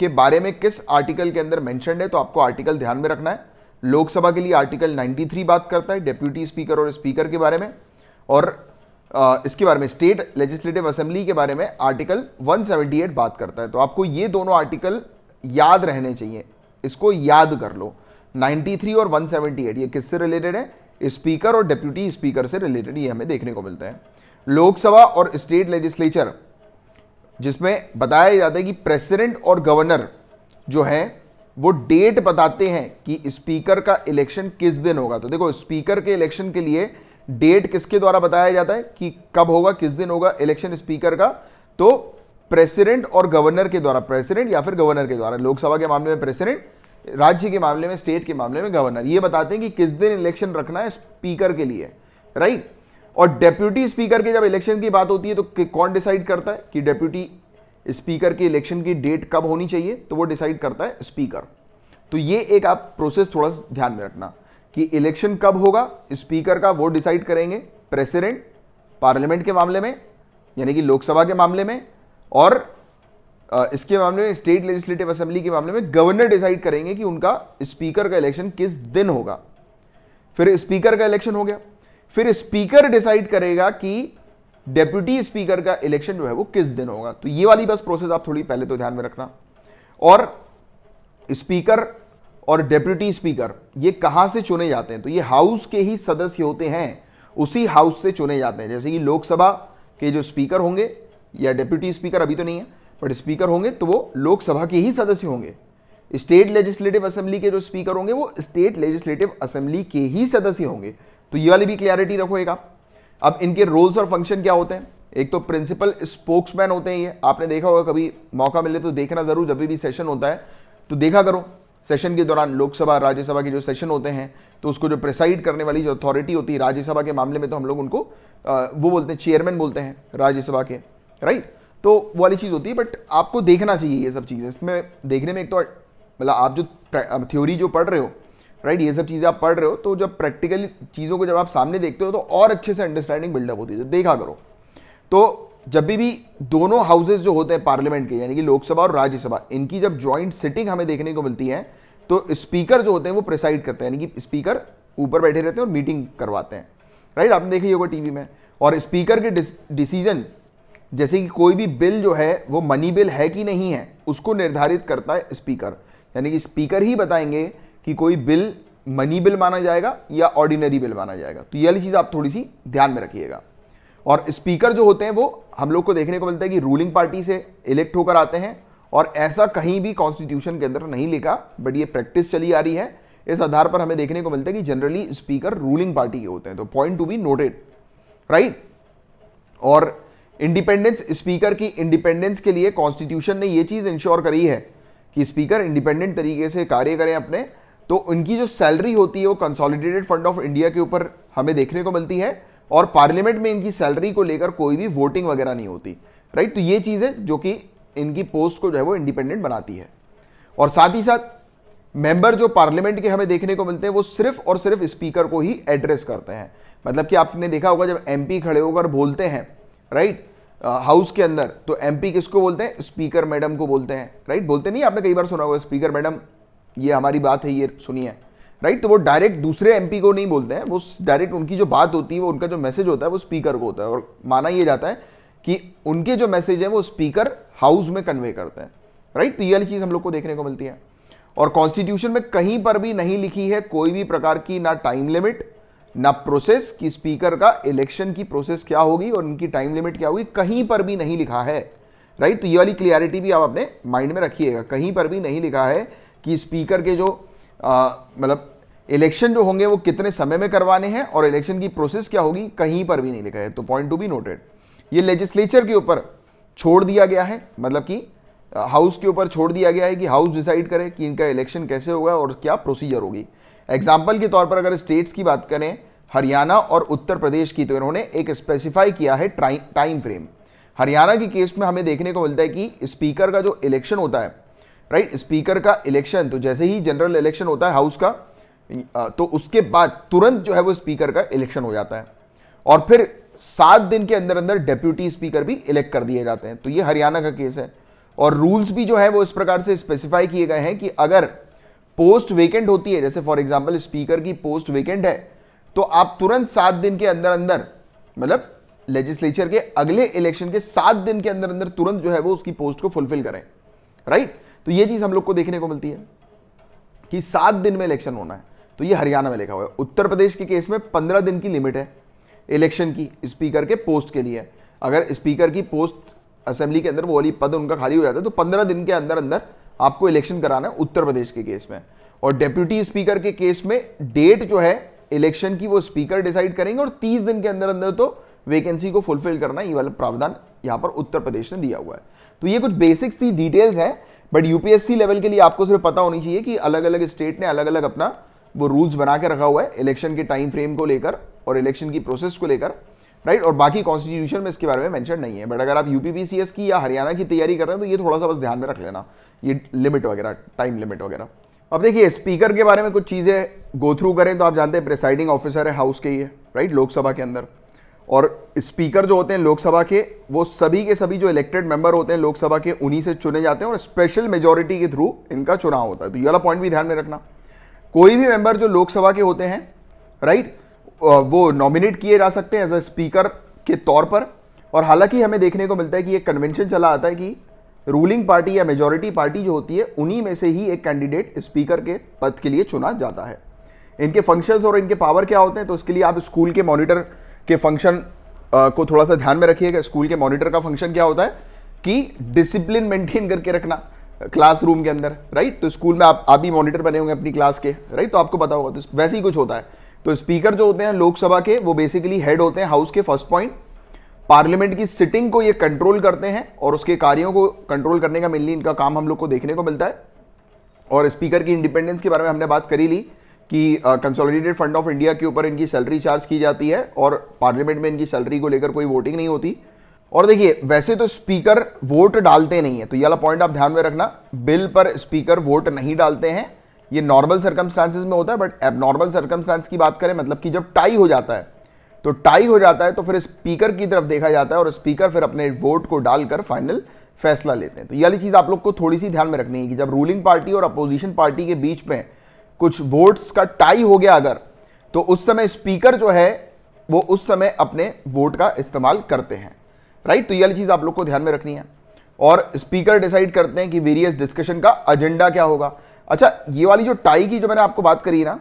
A: के बारे में किस आर्टिकल के अंदर मेंशन है तो आपको आर्टिकल ध्यान में रखना है। लोकसभा के लिए आर्टिकल 93 बात करता है डेप्यूटी स्पीकर और स्पीकर के बारे में, और इसके बारे में, स्टेट लेजिस्लेटिव असेंबली के बारे में आर्टिकल 178 बात करता है। तो आपको ये दोनों आर्टिकल याद रहने चाहिए। इसको याद कर लो। 93 और 178 ये किससे रिलेटेड है? स्पीकर और डेप्यूटी स्पीकर से रिलेटेड ये हमें देखने को मिलता है। लोकसभा और स्टेट लेजिस्लेचर, जिसमें बताया जाता है कि प्रेसिडेंट और गवर्नर जो है, वो डेट बताते हैं कि स्पीकर का इलेक्शन किस दिन होगा। तो देखो, स्पीकर के इलेक्शन के लिए डेट किसके द्वारा बताया जाता है कि कब होगा, किस दिन होगा इलेक्शन स्पीकर का? तो प्रेसिडेंट और गवर्नर के द्वारा प्रेसिडेंट या फिर गवर्नर के द्वारा, लोकसभा के मामले में प्रेसिडेंट राज्य के मामले में स्टेट के मामले में गवर्नर ये बताते हैं कि किस दिन इलेक्शन रखना है स्पीकर के लिए राइट और डेप्यूटी स्पीकर के जब इलेक्शन की बात होती है तो कौन डिसाइड करता है कि डेप्यूटी स्पीकर के इलेक्शन की डेट कब होनी चाहिए? तो वो डिसाइड करता है स्पीकर तो ये एक आप प्रोसेस थोड़ा ध्यान में रखना। कि इलेक्शन कब होगा, स्पीकर का वो डिसाइड करेंगे प्रेसिडेंट पार्लियामेंट के मामले में, यानी कि लोकसभा के मामले में, और इसके मामले में, स्टेट लेजिस्लेटिव असेंबली के मामले में गवर्नर डिसाइड करेंगे कि उनका स्पीकर का इलेक्शन किस दिन होगा। फिर स्पीकर का इलेक्शन हो गया। फिर स्पीकर डिसाइड करेगा कि डेप्यूटी स्पीकर का इलेक्शन जो है वो किस दिन होगा। तो ये वाली बस प्रोसेस आप थोड़ी पहले तो ध्यान में रखना। और स्पीकर और डेप्यूटी स्पीकर, ये कहाँ से चुने जाते हैं? तो ये हाउस के ही सदस्य होते हैं, उसी हाउस से चुने जाते हैं। जैसे कि लोकसभा के जो स्पीकर होंगे, या डेप्यूटी स्पीकर अभी तो नहीं है, बट स्पीकर होंगे तो वो लोकसभा के ही सदस्य होंगे। स्टेट लेजिस्लेटिव असेंबली के जो स्पीकर होंगे, वो स्टेट लेजिस्लेटिव असेंबली के ही सदस्य होंगे। तो ये वाली भी क्लियरिटी रखोएगा अब इनके रोल्स और फ़ंक्शन क्या होते हैं? एक तो प्रिंसिपल स्पोक्समैन होते हैं ये। आपने देखा होगा, कभी मौका मिले तो देखना ज़रूर, जब भी सेशन होता है तो देखा करो। सेशन के दौरान लोकसभा, राज्यसभा के जो सेशन होते हैं तो उसको जो प्रिसाइड करने वाली जो अथॉरिटी होती है, राज्यसभा के मामले में तो हम लोग उनको वो बोलते हैं चेयरमैन बोलते हैं राज्यसभा के राइट तो वो वाली चीज़ होती है बट आपको देखना चाहिए ये सब चीज़ें। इसमें देखने में एक तो मतलब आप जो थ्योरी जो पढ़ रहे हो राइट ये सब चीज़ें आप पढ़ रहे हो तो जब प्रैक्टिकल चीज़ों को जब आप सामने देखते हो तो और अच्छे से अंडरस्टैंडिंग बिल्डअप होती है। तो देखा करो। तो जब भी, दोनों हाउसेज जो होते हैं पार्लियामेंट के यानी कि लोकसभा और राज्यसभा इनकी जब ज्वाइंट सिटिंग हमें देखने को मिलती है तो स्पीकर जो होते हैं वो प्रिसाइड करते हैं यानी कि स्पीकर ऊपर बैठे रहते हैं और मीटिंग करवाते हैं। राइट आपने देखी होगा टीवी में। और स्पीकर के डिसीज़न जैसे कि कोई भी बिल जो है वो मनी बिल है कि नहीं है उसको निर्धारित करता है स्पीकर यानी कि स्पीकर ही बताएँगे कि कोई बिल मनी बिल माना जाएगा या ऑर्डिनरी बिल माना जाएगा। तो ये वाली चीज़ आप थोड़ी सी ध्यान में रखिएगा। और स्पीकर जो होते हैं वो हम लोग को देखने को मिलता है कि रूलिंग पार्टी से इलेक्ट होकर आते हैं और ऐसा कहीं भी कॉन्स्टिट्यूशन के अंदर नहीं लिखा बट ये प्रैक्टिस चली आ रही है। इस आधार पर हमें देखने को मिलता है कि जनरली स्पीकर रूलिंग पार्टी के होते हैं तो point to be noted right और इंडिपेंडेंस स्पीकर की इंडिपेंडेंस के लिए कॉन्स्टिट्यूशन ने यह चीज़ इंश्योर करी है कि स्पीकर इंडिपेंडेंट तरीके से कार्य करें अपने। तो उनकी जो सैलरी होती है वो कंसोलिडेटेड फंड ऑफ़ इंडिया के ऊपर हमें देखने को मिलती है। और पार्लियामेंट में इनकी सैलरी को लेकर कोई भी वोटिंग वगैरह नहीं होती राइट तो ये चीज़ है जो कि इनकी पोस्ट को जो है वो इंडिपेंडेंट बनाती है। और साथ ही साथ मेंबर जो पार्लियामेंट के हमें देखने को मिलते हैं, वो सिर्फ़ और सिर्फ़ स्पीकर को ही एड्रेस करते हैं। मतलब कि आपने देखा होगा जब एमपी खड़े होकर बोलते हैं राइट हाउस के अंदर तो एमपी किसको बोलते हैं? स्पीकर मैडम को बोलते हैं राइट बोलते नहीं, आपने कई बार सुना होगा स्पीकर मैडम ये हमारी बात है, ये सुनिए। राइट तो वो डायरेक्ट दूसरे एमपी को नहीं बोलते हैं। वो डायरेक्ट उनकी जो बात होती है, वो उनका जो मैसेज होता है, वो स्पीकर को होता है। और माना ये जाता है कि उनके जो मैसेज है, वो स्पीकर हाउस में कन्वे करते हैं। राइट तो ये वाली चीज़ हम लोग को देखने को मिलती है। और कॉन्स्टिट्यूशन में कहीं पर भी नहीं लिखी है कोई भी प्रकार की ना टाइम लिमिट ना प्रोसेस कि स्पीकर का इलेक्शन की प्रोसेस क्या होगी और उनकी टाइम लिमिट क्या होगी, कहीं पर भी नहीं लिखा है। राइट तो ये वाली क्लियरिटी भी आप अपने माइंड में रखिएगा। कहीं पर भी नहीं लिखा है कि स्पीकर के जो मतलब इलेक्शन जो होंगे वो कितने समय में करवाने हैं और इलेक्शन की प्रोसेस क्या होगी, कहीं पर भी नहीं लिखा है तो पॉइंट टू बी नोटेड ये लेजिस्लेचर के ऊपर छोड़ दिया गया है मतलब कि हाउस के ऊपर छोड़ दिया गया है कि हाउस डिसाइड करे कि इनका इलेक्शन कैसे होगा और क्या प्रोसीजर होगी। एग्ज़ाम्पल के तौर पर अगर स्टेट्स की बात करें, हरियाणा और उत्तर प्रदेश की तो इन्होंने एक स्पेसिफाई किया है टाइम फ्रेम हरियाणा की केस में हमें देखने को मिलता है कि स्पीकर का जो इलेक्शन होता है राइट स्पीकर का इलेक्शन तो जैसे ही जनरल इलेक्शन होता है हाउस का तो उसके बाद तुरंत जो है वो स्पीकर का इलेक्शन हो जाता है। और फिर सात दिन के अंदर अंदर डेप्यूटी स्पीकर भी इलेक्ट कर दिए जाते हैं। तो ये हरियाणा का केस है। और रूल्स भी जो है वो इस प्रकार से स्पेसिफाई किए गए हैं कि अगर पोस्ट वेकेंट होती है, जैसे फॉर एग्ज़ाम्पल स्पीकर की पोस्ट वेकेंट है तो आप तुरंत सात दिन के अंदर अंदर मतलब लेजिस्लेचर के अगले इलेक्शन के सात दिन के अंदर अंदर तुरंत जो है वो उसकी पोस्ट को फुलफिल करें। राइट तो ये चीज़ हम लोग को देखने को मिलती है कि सात दिन में इलेक्शन होना है। तो ये हरियाणा में लिखा हुआ है। उत्तर प्रदेश के केस में पंद्रह दिन की लिमिट है इलेक्शन की स्पीकर के पोस्ट के लिए। अगर स्पीकर की पोस्ट असेंबली के अंदर वो वाली पद उनका खाली हो जाता है तो पंद्रह दिन के अंदर अंदर आपको इलेक्शन कराना है उत्तर प्रदेश के केस में। और डेप्यूटी स्पीकर के केस में डेट जो है इलेक्शन की वो स्पीकर डिसाइड करेंगे और तीस दिन के अंदर अंदर तो वैकेंसी को फुलफिल करना ये वाला प्रावधान यहाँ पर उत्तर प्रदेश ने दिया हुआ है। तो ये कुछ बेसिक सी डिटेल्स है बट यूपीएससी लेवल के लिए आपको सिर्फ़ पता होनी चाहिए कि अलग अलग स्टेट ने अलग अलग अपना वो रूल्स बना के रखा हुआ है इलेक्शन के टाइम फ्रेम को लेकर और इलेक्शन की प्रोसेस को लेकर राइट और बाकी कॉन्स्टिट्यूशन में इसके बारे में मेंशन नहीं है बट अगर आप यूपीपीसीएस की या हरियाणा की तैयारी कर रहे हैं तो ये थोड़ा सा बस ध्यान में रख लेना, ये लिमिट वगैरह टाइम लिमिट वगैरह। अब देखिए स्पीकर के बारे में कुछ चीज़ें गो थ्रू करें तो आप जानते हैं प्रिसाइडिंग ऑफिसर है हाउस के ये राइट लोकसभा के अंदर। और स्पीकर जो होते हैं लोकसभा के, वो सभी के सभी जो इलेक्टेड मेंबर होते हैं लोकसभा के, उन्हीं से चुने जाते हैं और स्पेशल मेजोरिटी के थ्रू इनका चुनाव होता है। तो ये वाला पॉइंट भी ध्यान में रखना। कोई भी मेंबर जो लोकसभा के होते हैं राइट वो नॉमिनेट किए जा सकते हैं एज अ स्पीकर के तौर पर। और हालाँकि हमें देखने को मिलता है कि एक कन्वेंशन चला आता है कि रूलिंग पार्टी या मेजोरिटी पार्टी जो होती है, उन्हीं में से ही एक कैंडिडेट स्पीकर के पद के लिए चुना जाता है। इनके फ़ंक्शंस और इनके पावर क्या होते हैं तो उसके लिए आप स्कूल के मॉनिटर के फ़ंक्शन को थोड़ा सा ध्यान में रखिएगा। स्कूल के मॉनिटर का फ़ंक्शन क्या होता है कि डिसिप्लिन मेंटेन करके रखना। क्लासरूम के अंदर राइट तो स्कूल में आप आप भी मॉनिटर बने होंगे अपनी क्लास के राइट तो आपको पता होगा तो वैसे ही कुछ होता है। तो स्पीकर जो होते हैं लोकसभा के, वो बेसिकली हेड होते हैं हाउस के फ़र्स्ट पॉइंट पार्लियामेंट की सिटिंग को ये कंट्रोल करते हैं और उसके कार्यों को कंट्रोल करने का मेनली इनका काम हम लोग को देखने को मिलता है। और स्पीकर की इंडिपेंडेंस के बारे में हमने बात करी ली कि कंसोलिडेटेड फंड ऑफ़ इंडिया के ऊपर इनकी सैलरी चार्ज की जाती है और पार्लियामेंट में इनकी सैलरी को लेकर कोई वोटिंग नहीं होती। और देखिए, वैसे तो स्पीकर वोट डालते नहीं है। तो ये पॉइंट आप ध्यान में रखना, बिल पर स्पीकर वोट नहीं डालते हैं। ये नॉर्मल सर्कमस्टांसिस में होता है बट एब नॉर्मल सर्कमस्टांस की बात करें मतलब कि जब टाई हो जाता है तो टाई हो जाता है तो फिर स्पीकर की तरफ़ देखा जाता है और स्पीकर फिर अपने वोट को डालकर फाइनल फैसला लेते हैं। तो ये चीज़ आप लोग को थोड़ी सी ध्यान में रखनी है कि जब रूलिंग पार्टी और अपोजिशन पार्टी के बीच में कुछ वोट्स का टाई हो गया अगर तो उस समय स्पीकर जो है, वो उस समय अपने वोट का इस्तेमाल करते हैं। राइट तो ये चीज़ आप लोग को ध्यान में रखनी है। और स्पीकर डिसाइड करते हैं कि वेरियस डिस्कशन का एजेंडा क्या होगा। अच्छा ये वाली जो टाई की जो मैंने आपको बात करी ना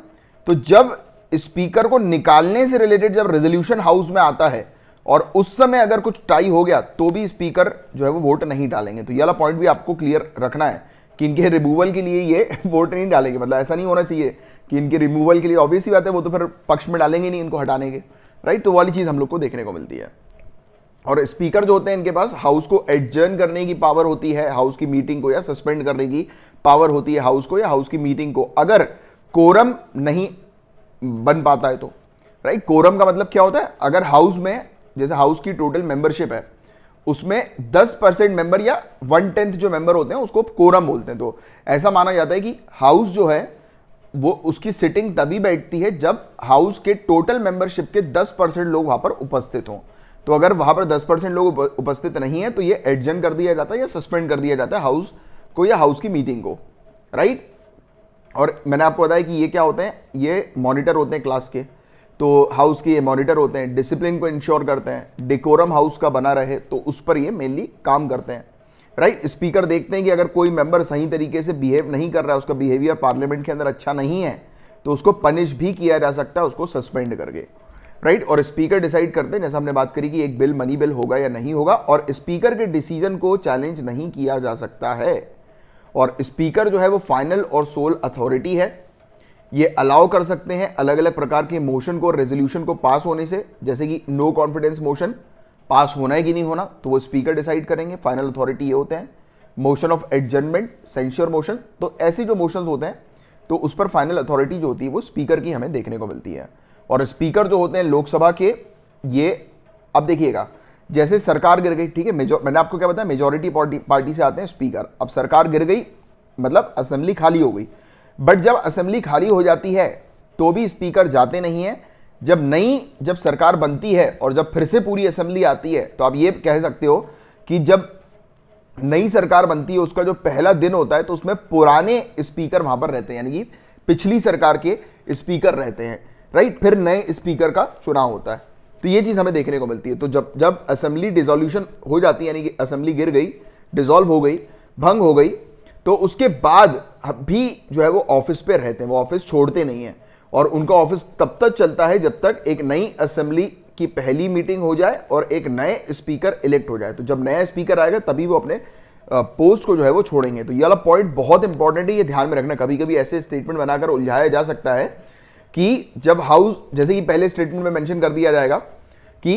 A: तो जब स्पीकर को निकालने से रिलेटेड जब रेजोल्यूशन हाउस में आता है, और उस समय अगर कुछ टाई हो गया तो भी स्पीकर जो है वो वोट नहीं डालेंगे। तो ये वाला पॉइंट भी आपको क्लियर रखना है कि इनके रिमूवल के लिए ये वोट नहीं डालेंगे। मतलब ऐसा नहीं होना चाहिए कि इनके रिमूवल के लिए ऑब्वियसली बात है, वो तो फिर पक्ष में डालेंगे नहीं इनको हटाने के। राइट तो वाली चीज़ हम लोग को देखने को मिलती है। और स्पीकर जो होते हैं इनके पास हाउस को एडजर्न करने की पावर होती है हाउस की मीटिंग को या सस्पेंड करने की पावर होती है हाउस को या हाउस की मीटिंग को। अगर कोरम नहीं बन पाता है तो राइट कोरम का मतलब क्या होता है? अगर हाउस में, जैसे हाउस की टोटल मेंबरशिप है, उसमें 10 परसेंट मेंबर या वन टेंथ जो मेंबर होते हैं, उसको कोरम बोलते हैं। तो ऐसा माना जाता है कि हाउस जो है, वो उसकी सिटिंग तभी बैठती है जब हाउस के टोटल मेंबरशिप के 10 परसेंट लोग वहाँ पर उपस्थित हों। तो अगर वहाँ पर 10 परसेंट लोग उपस्थित नहीं है तो ये एडजन कर दिया जाता है या सस्पेंड कर दिया जाता है हाउस को या हाउस की मीटिंग को राइट और मैंने आपको बताया कि ये क्या होते हैं? ये मॉनिटर होते हैं क्लास के। तो हाउस के ये मॉनिटर होते हैं डिसिप्लिन को इंश्योर करते हैं डेकोरम हाउस का बना रहे तो उस पर ये मेनली काम करते हैं राइट स्पीकर देखते हैं कि अगर कोई मेंबर सही तरीके से बिहेव नहीं कर रहा है, उसका बिहेवियर पार्लियामेंट के अंदर अच्छा नहीं है तो उसको पनिश भी किया जा सकता है, उसको सस्पेंड करके। राइट? और स्पीकर डिसाइड करते हैं, जैसा हमने बात करी कि एक बिल मनी बिल होगा या नहीं होगा, और स्पीकर के डिसीज़न को चैलेंज नहीं किया जा सकता है। और स्पीकर जो है वो फाइनल और सोल अथॉरिटी है। ये अलाउ कर सकते हैं अलग अलग प्रकार के मोशन को रेजोल्यूशन को पास होने से, जैसे कि नो कॉन्फिडेंस मोशन पास होना है कि नहीं होना तो वो स्पीकर डिसाइड करेंगे फाइनल अथॉरिटी ये होते हैं। Motion of adjournment censure motion तो ऐसे जो मोशन होते हैं तो उस पर फाइनल अथॉरिटी जो होती है, वो स्पीकर की हमें देखने को मिलती है। और स्पीकर जो होते हैं लोकसभा के, ये, अब देखिएगा, जैसे सरकार गिर गई, ठीक है मैंने आपको क्या बताया मेजोरिटी पार्टी पार्टी से आते हैं स्पीकर अब सरकार गिर गई मतलब असेंबली खाली हो गई। बट जब असेंबली खाली हो जाती है तो भी स्पीकर जाते नहीं है। जब नई जब सरकार बनती है और जब फिर से पूरी असेंबली आती है तो आप ये कह सकते हो कि जब नई सरकार बनती है, उसका जो पहला दिन होता है तो उसमें पुराने स्पीकर वहाँ पर रहते हैं। यानी कि पिछली सरकार के स्पीकर रहते हैं। राइट, फिर नए स्पीकर का चुनाव होता है। तो ये चीज़ हमें देखने को मिलती है। तो जब जब असेंबली डिजोल्यूशन हो जाती है, यानी कि असेंबली गिर गई डिजोल्व हो गई, भंग हो गई तो उसके बाद भी जो है वो ऑफ़िस पे रहते हैं। वो ऑफ़िस छोड़ते नहीं है। और उनका ऑफ़िस तब तक चलता है जब तक एक नई असेंबली की पहली मीटिंग हो जाए और एक नए स्पीकर इलेक्ट हो जाए। तो जब नया स्पीकर आएगा, तभी वो अपने पोस्ट को जो है वो छोड़ेंगे। तो ये वाला पॉइंट बहुत इंपॉर्टेंट है, ये ध्यान में रखना। कभी कभी ऐसे स्टेटमेंट बनाकर उलझाया जा सकता है कि जब हाउस जैसे कि पहले स्टेटमेंट में मेंशन कर दिया जाएगा कि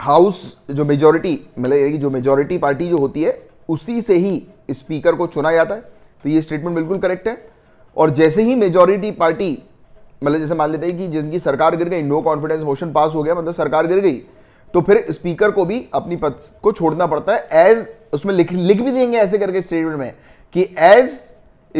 A: हाउस जो मेजोरिटी मतलब जो मेजोरिटी पार्टी जो होती है, उसी से ही स्पीकर को चुना जाता है। तो ये स्टेटमेंट बिल्कुल करेक्ट है। और जैसे ही मेजोरिटी पार्टी मतलब जैसे मान लेते हैं कि जिनकी सरकार गिर गई नो कॉन्फिडेंस मोशन पास हो गया मतलब सरकार गिर गई तो फिर स्पीकर को भी अपनी पद को छोड़ना पड़ता है एज उसमें लिख लिख भी देंगे ऐसे करके स्टेटमेंट में कि एज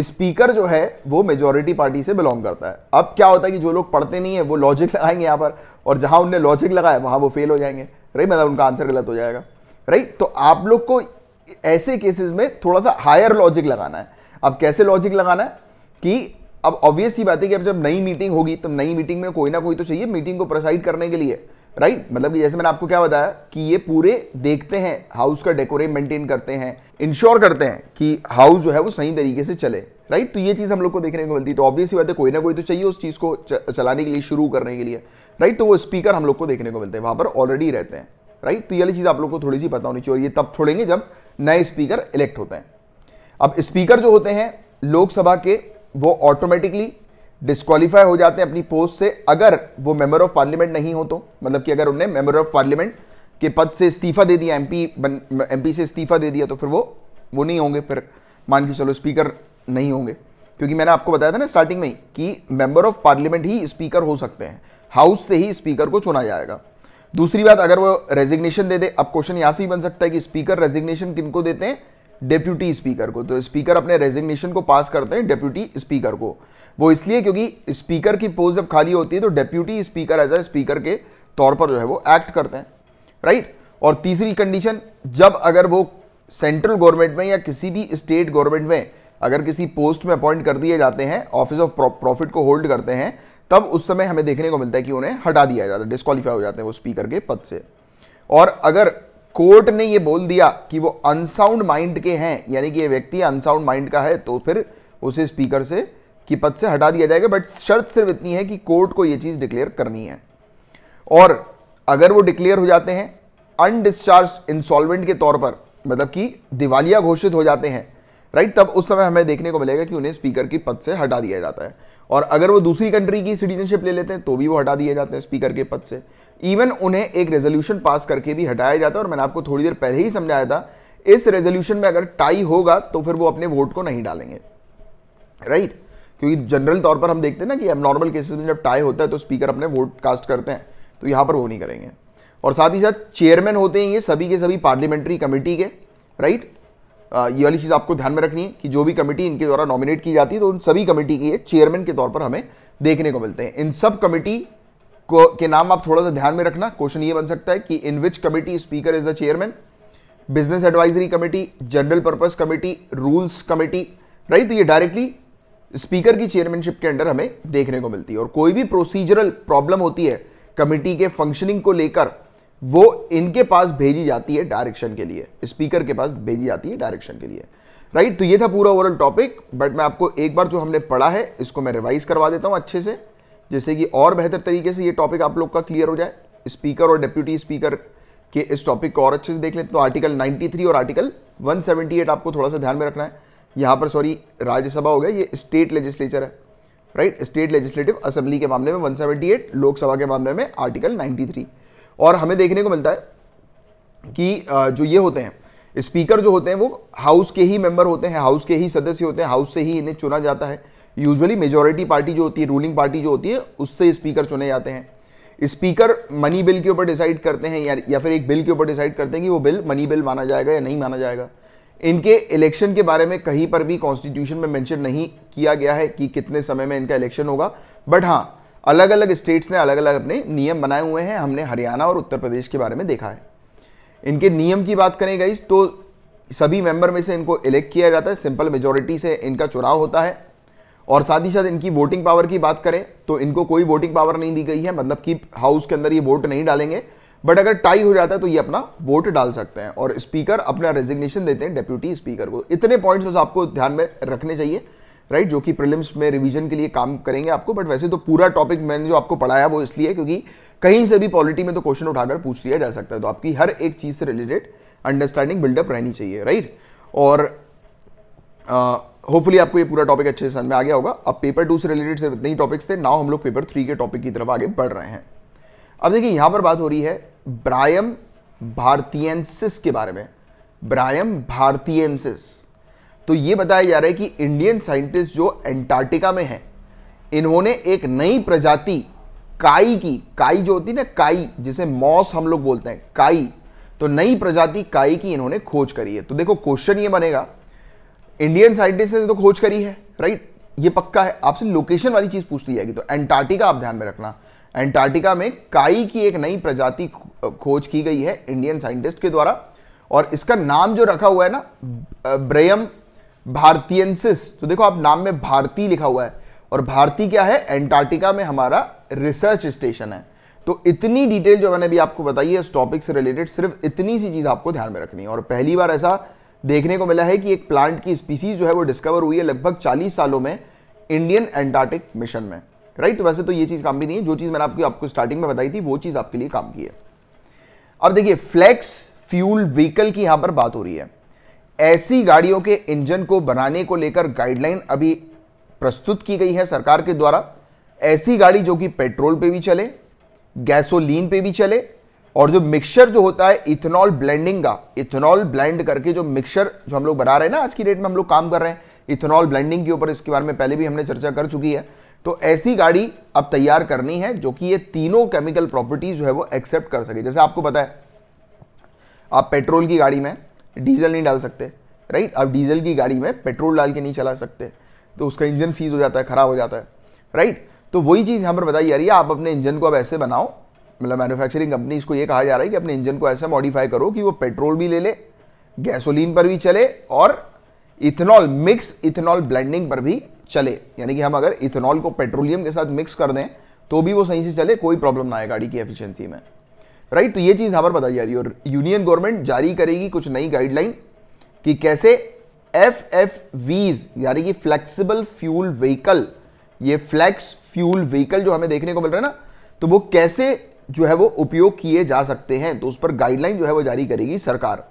A: स्पीकर जो है, वो मेजोरिटी पार्टी से बिलोंग करता है। अब क्या होता है कि जो लोग पढ़ते नहीं है, वो लॉजिक लगाएँगे यहाँ पर, और जहाँ उनने लॉजिक लगाया, वहाँ वो फेल हो जाएँगे। राइट मतलब उनका आंसर गलत हो जाएगा। राइट तो आप लोग को ऐसे केसेस में थोड़ा सा हायर लॉजिक लगाना है। अब कैसे लॉजिक लगाना है? कि अब ऑब्वियस ही बात है कि अब जब नई मीटिंग होगी तो नई मीटिंग में कोई ना कोई तो चाहिए मीटिंग को प्रोसाइड करने के लिए। राइट? मतलब कि जैसे मैंने आपको क्या बताया कि ये पूरे देखते हैं हाउस का डेकोरेम मेंटेन करते हैं इंश्योर करते हैं कि हाउस जो है वो सही तरीके से चले। राइट? तो ये चीज़ हम लोग को देखने को मिलती है। तो ऑब्वियसली बात है, कोई ना कोई तो चाहिए उस चीज़ को चलाने के लिए, शुरू करने के लिए। राइट? तो वो स्पीकर हम लोग को देखने को मिलते हैं, वहाँ पर ऑलरेडी रहते हैं। राइट? तो ये वाली चीज़ आप लोग को थोड़ी सी पता होनी चाहिए, और ये तब छोड़ेंगे जब नए स्पीकर इलेक्ट होते हैं। अब स्पीकर जो होते हैं, लोकसभा के, वो ऑटोमेटिकली डिस्कालीफाई हो जाते हैं अपनी पोस्ट से, अगर वो मेंबर ऑफ़ पार्लियामेंट नहीं हो तो। मतलब कि अगर उन्हें मेंबर ऑफ़ पार्लियामेंट के पद से इस्तीफा दे दिया एमपी एमपी से इस्तीफा दे दिया तो फिर वो वो नहीं होंगे। फिर मान के चलो स्पीकर नहीं होंगे। क्योंकि मैंने आपको बताया था ना स्टार्टिंग में कि मेंबर ऑफ़ पार्लियामेंट ही स्पीकर हो सकते हैं। हाउस से ही स्पीकर को चुना जाएगा। दूसरी बात, अगर वो रेजिग्नेशन दे दे, अब क्वेश्चन यहाँ से ही बन सकता है कि स्पीकर रेजिग्नेशन किनको देते हैं? डेप्यूटी स्पीकर को। तो स्पीकर अपने रेजिग्नेशन को पास करते हैं डेप्यूटी स्पीकर को। वो इसलिए क्योंकि स्पीकर की पोस्ट जब खाली होती है तो deputy speaker as a speaker के तौर पर जो है वो एक्ट करते हैं राइट और तीसरी कंडीशन जब अगर वो सेंट्रल गवर्नमेंट में या किसी भी स्टेट गवर्नमेंट में अगर किसी पोस्ट में अपॉइंट कर दिए जाते हैं ऑफ़िस ऑफ़ प्रॉफिट को होल्ड करते हैं, तब उस समय हमें देखने को मिलता है कि उन्हें हटा दिया जाता है डिस्कालीफाई हो जाते हैं वो स्पीकर के पद से। और अगर कोर्ट ने ये बोल दिया कि वो अनसाउंड माइंड के हैं, यानी कि ये व्यक्ति अनसाउंड माइंड का है तो फिर उसे स्पीकर से की पद से हटा दिया जाएगा बट शर्त सिर्फ़ इतनी है कि कोर्ट को यह चीज़ डिक्लेयर करनी है। और अगर वो डिक्लेयर हो जाते हैं अनडिस्चार्ज इंसॉल्वेंट के तौर पर मतलब कि दिवालिया घोषित हो जाते हैं राइट तब उस समय हमें देखने को मिलेगा कि उन्हें स्पीकर की पद से हटा दिया जाता है। और अगर वो दूसरी कंट्री की सिटीजनशिप ले लेते हैं तो भी वो हटा दिए जाते हैं स्पीकर के पद से। इवन उन्हें एक रेजोल्यूशन पास करके भी हटाया जाता है, और मैंने आपको थोड़ी देर पहले ही समझाया था, इस रेजोल्यूशन में अगर टाई होगा तो फिर वो अपने वोट को नहीं डालेंगे राइट क्योंकि जनरल तौर पर हम देखते हैं ना कि नॉर्मल केसेस में जब टाई होता है तो स्पीकर अपने वोट कास्ट करते हैं तो यहाँ पर वो नहीं करेंगे। और साथ ही साथ चेयरमैन होते हैं ये सभी के सभी पार्लियामेंट्री कमेटी के राइट ये वाली चीज़ आपको ध्यान में रखनी है कि जो भी कमेटी इनके द्वारा नॉमिनेट की जाती है तो उन सभी कमेटी के चेयरमैन के तौर पर हमें देखने को मिलते हैं। इन सब कमेटी को, के नाम आप थोड़ा सा ध्यान में रखना। क्वेश्चन ये बन सकता है कि in which committee speaker is the chairman business advisory committee general purpose committee rules committee right तो ये डायरेक्टली स्पीकर की चेयरमैनशिप के अंडर हमें देखने को मिलती है। और कोई भी प्रोसीजरल प्रॉब्लम होती है कमेटी के फंक्शनिंग को लेकर, वो इनके पास भेजी जाती है डायरेक्शन के लिए। स्पीकर के पास भेजी जाती है डायरेक्शन के लिए। राइट तो ये था पूरा ओवरऑल टॉपिक बट मैं आपको एक बार जो हमने पढ़ा है, इसको मैं रिवाइज करवा देता हूँ अच्छे से जैसे कि और बेहतर तरीके से ये टॉपिक आप लोग का क्लियर हो जाए। स्पीकर और डिप्यूटी स्पीकर के इस टॉपिक को और अच्छे से देख लेते तो आर्टिकल 93 और आर्टिकल 178 आपको थोड़ा सा ध्यान में रखना है। यहाँ पर सॉरी राज्यसभा हो गया ये स्टेट लेजिस्लेचर है राइट स्टेट लेजिस्लेटिव असेंबली के मामले में 178 लोकसभा के मामले में आर्टिकल 93 और हमें देखने को मिलता है कि जो ये होते हैं स्पीकर जो होते हैं वो हाउस के ही मेंबर होते हैं हाउस के ही सदस्य होते हैं हाउस से ही इन्हें चुना जाता है। यूजुअली मेजोरिटी पार्टी जो होती है रूलिंग पार्टी जो होती है उससे स्पीकर चुने जाते हैं। स्पीकर मनी बिल के ऊपर डिसाइड करते हैं या, या फिर एक बिल के ऊपर डिसाइड करते हैं कि वो बिल मनी बिल माना जाएगा या नहीं माना जाएगा। इनके इलेक्शन के बारे में कहीं पर भी कॉन्स्टिट्यूशन में मेंशन नहीं किया गया है कि कितने समय में इनका इलेक्शन होगा। बट हाँ अलग अलग स्टेट्स ने अलग अलग अपने नियम बनाए हुए हैं। हमने हरियाणा और उत्तर प्रदेश के बारे में देखा है। इनके नियम की बात करें गई तो सभी मेंबर में से इनको इलेक्ट किया जाता है। सिंपल मेजोरिटी से इनका चुनाव होता है। और साथ ही साथ इनकी वोटिंग पावर की बात करें तो इनको कोई वोटिंग पावर नहीं दी गई है। मतलब कि हाउस के अंदर ये वोट नहीं डालेंगे। बट अगर टाई हो जाता है तो ये अपना वोट डाल सकते हैं। और स्पीकर अपना रेजिग्नेशन देते हैं डेप्यूटी स्पीकर को। इतने पॉइंट्स बस आपको ध्यान में रखने चाहिए राइट जो कि प्रिलिम्स में रिवीजन के लिए काम करेंगे आपको। बट वैसे तो पूरा टॉपिक मैंने जो आपको पढ़ाया, वो इसलिए क्योंकि कहीं से भी पॉलिटी में तो क्वेश्चन उठाकर पूछ लिया जा सकता है। तो आपकी हर एक चीज़ से रिलेटेड अंडरस्टैंडिंग बिल्डअप रहनी चाहिए राइट और होपफुली आपको ये पूरा टॉपिक अच्छे से समझ में आ गया होगा। अब पेपर टू से रिलेटेड सिर्फ़ इतने ही टॉपिक्स थे नाउ हम लोग पेपर थ्री के टॉपिक की तरफ़ आगे बढ़ रहे हैं। अब देखिए, यहाँ पर बात हो रही है ब्रायम भारतीयंसिस के बारे में। ब्रायम भारतीयंसिस। तो ये बताया जा रहा है कि इंडियन साइंटिस्ट जो एंटार्क्टिका में है, इन्होंने एक नई प्रजाति, काई की, काई जो होती है ना, काई, जिसे मॉस हम लोग बोलते हैं, काई तो नई प्रजाति काई की इन्होंने खोज करी है। तो देखो, क्वेश्चन ये बनेगा, इंडियन साइंटिस्ट ने तो खोज करी है, राइट? ये पक्का है? आपसे लोकेशन वाली चीज़ पूछ ली जाएगी तो एंटार्क्टिका आप ध्यान में रखना। एंटार्क्टिका में काई की एक नई प्रजाति खोज की गई है इंडियन साइंटिस्ट के द्वारा। और इसका नाम जो रखा हुआ है ना ब्रेयम भारतीयंसिस तो देखो आप नाम में भारती लिखा हुआ है। और भारती क्या है? एंटार्क्टिका में हमारा रिसर्च स्टेशन है। तो इतनी डिटेल जो मैंने भी आपको बताई है, इस टॉपिक से रिलेटेड सिर्फ़ इतनी सी चीज़ आपको ध्यान में रखनी है। और पहली बार ऐसा देखने को मिला है कि एक प्लांट की स्पीसीज जो है वो डिस्कवर हुई है लगभग 40 सालों में इंडियन एंटार्टिक मिशन में। राइट? तो वैसे तो ये चीज़ काम भी नहीं है। जो चीज़ मैंने आपको आपको स्टार्टिंग में बताई थी, वो चीज़ आपके लिए काम की है। अब देखिए फ्लेक्स फ्यूल व्हीकल की यहाँ पर बात हो रही है। ऐसी गाड़ियों के इंजन को बनाने को लेकर गाइडलाइन अभी प्रस्तुत की गई है सरकार के द्वारा। ऐसी गाड़ी जो कि पेट्रोल पे भी चले गैसोलीन पे भी चले, और जो मिक्सचर जो होता है इथेनॉल ब्लेंडिंग का इथेनॉल ब्लेंड करके जो मिक्सचर जो हम लोग बना रहे हैं ना, आज की डेट में हम लोग काम कर रहे हैं इथेनॉल ब्लेंडिंग के ऊपर इसके बारे में पहले भी हमने चर्चा कर चुकी है। तो ऐसी गाड़ी अब तैयार करनी है जो कि ये तीनों केमिकल प्रॉपर्टीज़ जो है वो एक्सेप्ट कर सके। जैसे आपको पता है, आप पेट्रोल की गाड़ी में डीजल नहीं डाल सकते राइट आप डीजल की गाड़ी में पेट्रोल डाल के नहीं चला सकते तो उसका इंजन सीज हो जाता है, खराब हो जाता है राइट तो वही चीज़ यहाँ पर बताई जा रही है, आप अपने इंजन को अब ऐसे बनाओ मतलब मैन्युफैक्चरिंग कंपनी इसको ये कहा जा रहा है कि अपने इंजन को ऐसा मॉडिफाई करो कि वो पेट्रोल भी ले ले गैसोलीन पर भी चले और इथेनॉल मिक्स इथेनॉल ब्लेंडिंग पर भी चले, यानी कि हम अगर इथेनॉल को पेट्रोलियम के साथ मिक्स कर दें तो भी वो सही से चले, कोई प्रॉब्लम ना आए गाड़ी की एफिशिएंसी में। राइट तो ये चीज़ यहाँ पर बताई जा रही है, और यूनियन गवर्नमेंट जारी करेगी कुछ नई गाइडलाइन कि कैसे एफ़ एफ़ वीज यानी कि फ्लेक्सिबल फ्यूल व्हीकल ये फ्लैक्स फ्यूल व्हीकल जो हमें देखने को मिल रहा है ना तो वो कैसे जो है वो उपयोग किए जा सकते हैं? तो उस पर गाइडलाइन जो है वो जारी करेगी सरकार।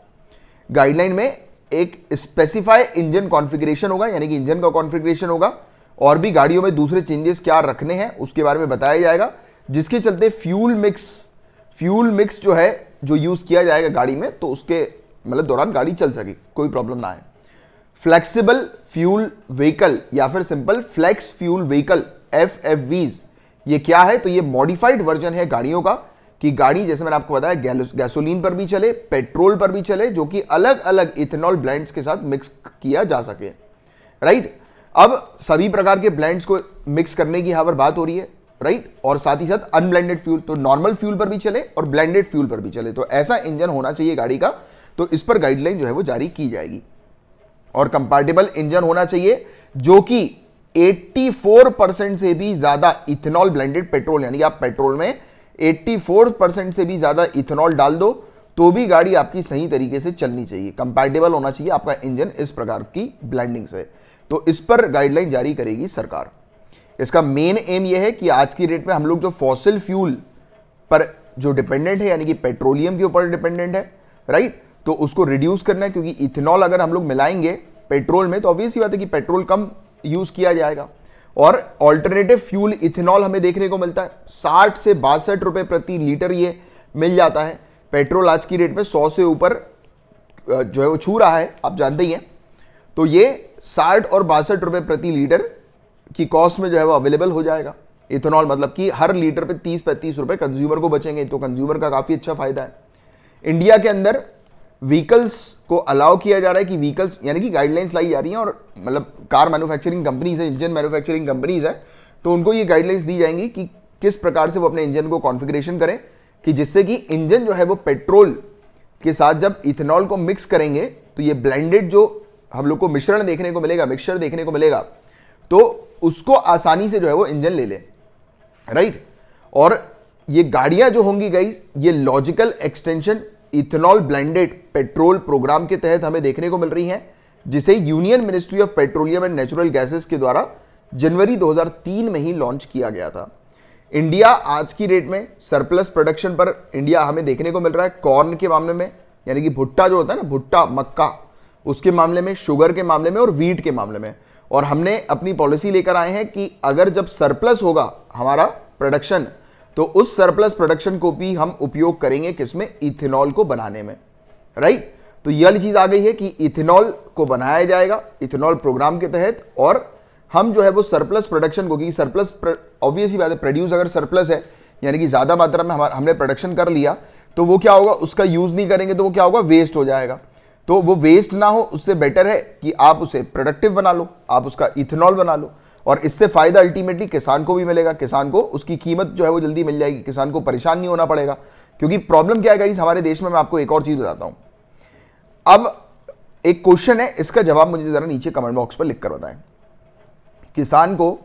A: गाइडलाइन में एक स्पेसिफाई इंजन कॉन्फ़िगरेशन होगा, यानी कि इंजन का कॉन्फ़िगरेशन होगा, और भी गाड़ियों में दूसरे चेंजेस क्या रखने हैं, उसके बारे में बताया जाएगा, जिसके चलते फ्यूल मिक्स फ्यूल मिक्स जो है, जो यूज़ किया जाएगा गाड़ी में तो उसके मतलब दौरान गाड़ी चल सके, कोई प्रॉब्लम ना आए। फ्लेक्सिबल फ्यूल व्हीकल या फिर simple flex fuel vehicle F ये क्या है तो ये मॉडिफाइड वर्जन है गाड़ियों का कि गाड़ी, जैसे मैंने आपको बताया गैसोलीन पर भी चले, पेट्रोल पर भी चले, जो कि अलग अलग इथेनॉल ब्लेंड्स के साथ मिक्स किया जा सके। राइट? अब सभी प्रकार के ब्लेंड्स को मिक्स करने की यहाँ पर बात हो रही है। राइट? और साथ ही साथ अनब्लेंडेड फ्यूल तो नॉर्मल फ्यूल पर भी चले और ब्लेंडेड फ्यूल पर भी चले। तो ऐसा इंजन होना चाहिए गाड़ी का तो इस पर गाइडलाइन जो है वो जारी की जाएगी। और कंपैटिबल इंजन होना चाहिए, जो कि 84 परसेंट से भी ज़्यादा इथेनॉल ब्लेंडेड पेट्रोल, यानी आप पेट्रोल में 84 परसेंट से भी ज़्यादा इथेनॉल डाल दो तो भी गाड़ी आपकी सही तरीके से चलनी चाहिए। कंपैटिबल होना चाहिए आपका इंजन इस प्रकार की ब्लेंडिंग से। तो इस पर गाइडलाइन जारी करेगी सरकार। इसका मेन एम यह है कि आज की डेट में हम लोग जो फॉसिल फ्यूल पर जो डिपेंडेंट है, यानी कि पेट्रोलियम के ऊपर डिपेंडेंट है राइट तो उसको रिड्यूस करना है, क्योंकि इथेनॉल अगर हम लोग मिलाएँगे पेट्रोल में तो ऑब्वियस बात है कि पेट्रोल कम यूज़ किया जाएगा। और ऑल्टरनेटिव फ्यूल इथेनॉल हमें देखने को मिलता है। साठ से बासठ रुपए प्रति लीटर ये मिल जाता है। पेट्रोल आज की रेट में सौ से ऊपर जो है वो छू रहा है, आप जानते ही हैं। तो ये साठ और बासठ रुपए प्रति लीटर की कॉस्ट में जो है वो अवेलेबल हो जाएगा। इथेनॉल मतलब कि हर लीटर पे तीस पैंतीस रुपए कंज्यूमर को बचेंगे तो कंज्यूमर का काफ़ी अच्छा फ़ायदा है। इंडिया के अंदर व्हीकल्स को अलाउ किया जा रहा है कि व्हीकल्स यानी कि गाइडलाइंस लाई जा रही हैं और मतलब कार मैन्युफैक्चरिंग कंपनीज़ है इंजन मैन्युफैक्चरिंग कंपनीज़ है तो उनको ये गाइडलाइंस दी जाएँगी कि किस प्रकार से वो अपने इंजन को कॉन्फ़िगरेशन करें, कि जिससे कि इंजन जो है वो पेट्रोल के साथ जब इथेनॉल को मिक्स करेंगे तो ये ब्लेंडेड जो हम लोग को मिश्रण देखने को मिलेगा मिक्सचर देखने को मिलेगा तो उसको आसानी से जो है वो इंजन ले ले। राइट और ये गाड़ियाँ जो होंगी गाइज़ ये logical extension ethanol blended petrol programme के तहत हमें देखने को मिल रही हैं, जिसे union ministry of petroleum and natural gases के द्वारा जनवरी 2003 में ही लॉन्च किया गया था। इंडिया आज की डेट में सरप्लस प्रोडक्शन पर इंडिया हमें देखने को मिल रहा है, कॉर्न के मामले में, यानी कि भुट्टा जो होता है ना, भुट्टा, मक्का, उसके मामले में, शुगर के मामले में और वीट के मामले में। और हमने अपनी पॉलिसी लेकर आए हैं कि अगर जब सरप्लस होगा हमारा प्रोडक्शन तो उस सरप्लस प्रोडक्शन को भी हम उपयोग करेंगे किसमें? इथेनॉल को बनाने में राइट तो यह वाली चीज़ आ गई है कि इथेनॉल को बनाया जाएगा इथेनॉल प्रोग्राम के तहत, और हम जो है वो सरप्लस प्रोडक्शन को, क्योंकि सरप्लस ऑब्वियस ही बात है प्रोड्यूस अगर सरप्लस है, यानी कि ज़्यादा मात्रा में हमारा, हमने प्रोडक्शन कर लिया तो वो क्या होगा? उसका यूज़ नहीं करेंगे तो वो क्या होगा? वेस्ट हो जाएगा। तो वो वेस्ट ना हो, उससे बेटर है कि आप उसे प्रोडक्टिव बना लो, आप उसका इथेनॉल बना लो। और इससे फ़ायदा अल्टीमेटली किसान को भी मिलेगा, किसान को उसकी कीमत जो है वो जल्दी मिल जाएगी, किसान को परेशान नहीं होना पड़ेगा। क्योंकि प्रॉब्लम क्या है हमारे देश में मैं आपको एक और चीज़ बताता हूँ। अब एक क्वेश्चन है, इसका जवाब मुझे जरा नीचे कमेंट बॉक्स पर लिख कर बताएँ। किसान को,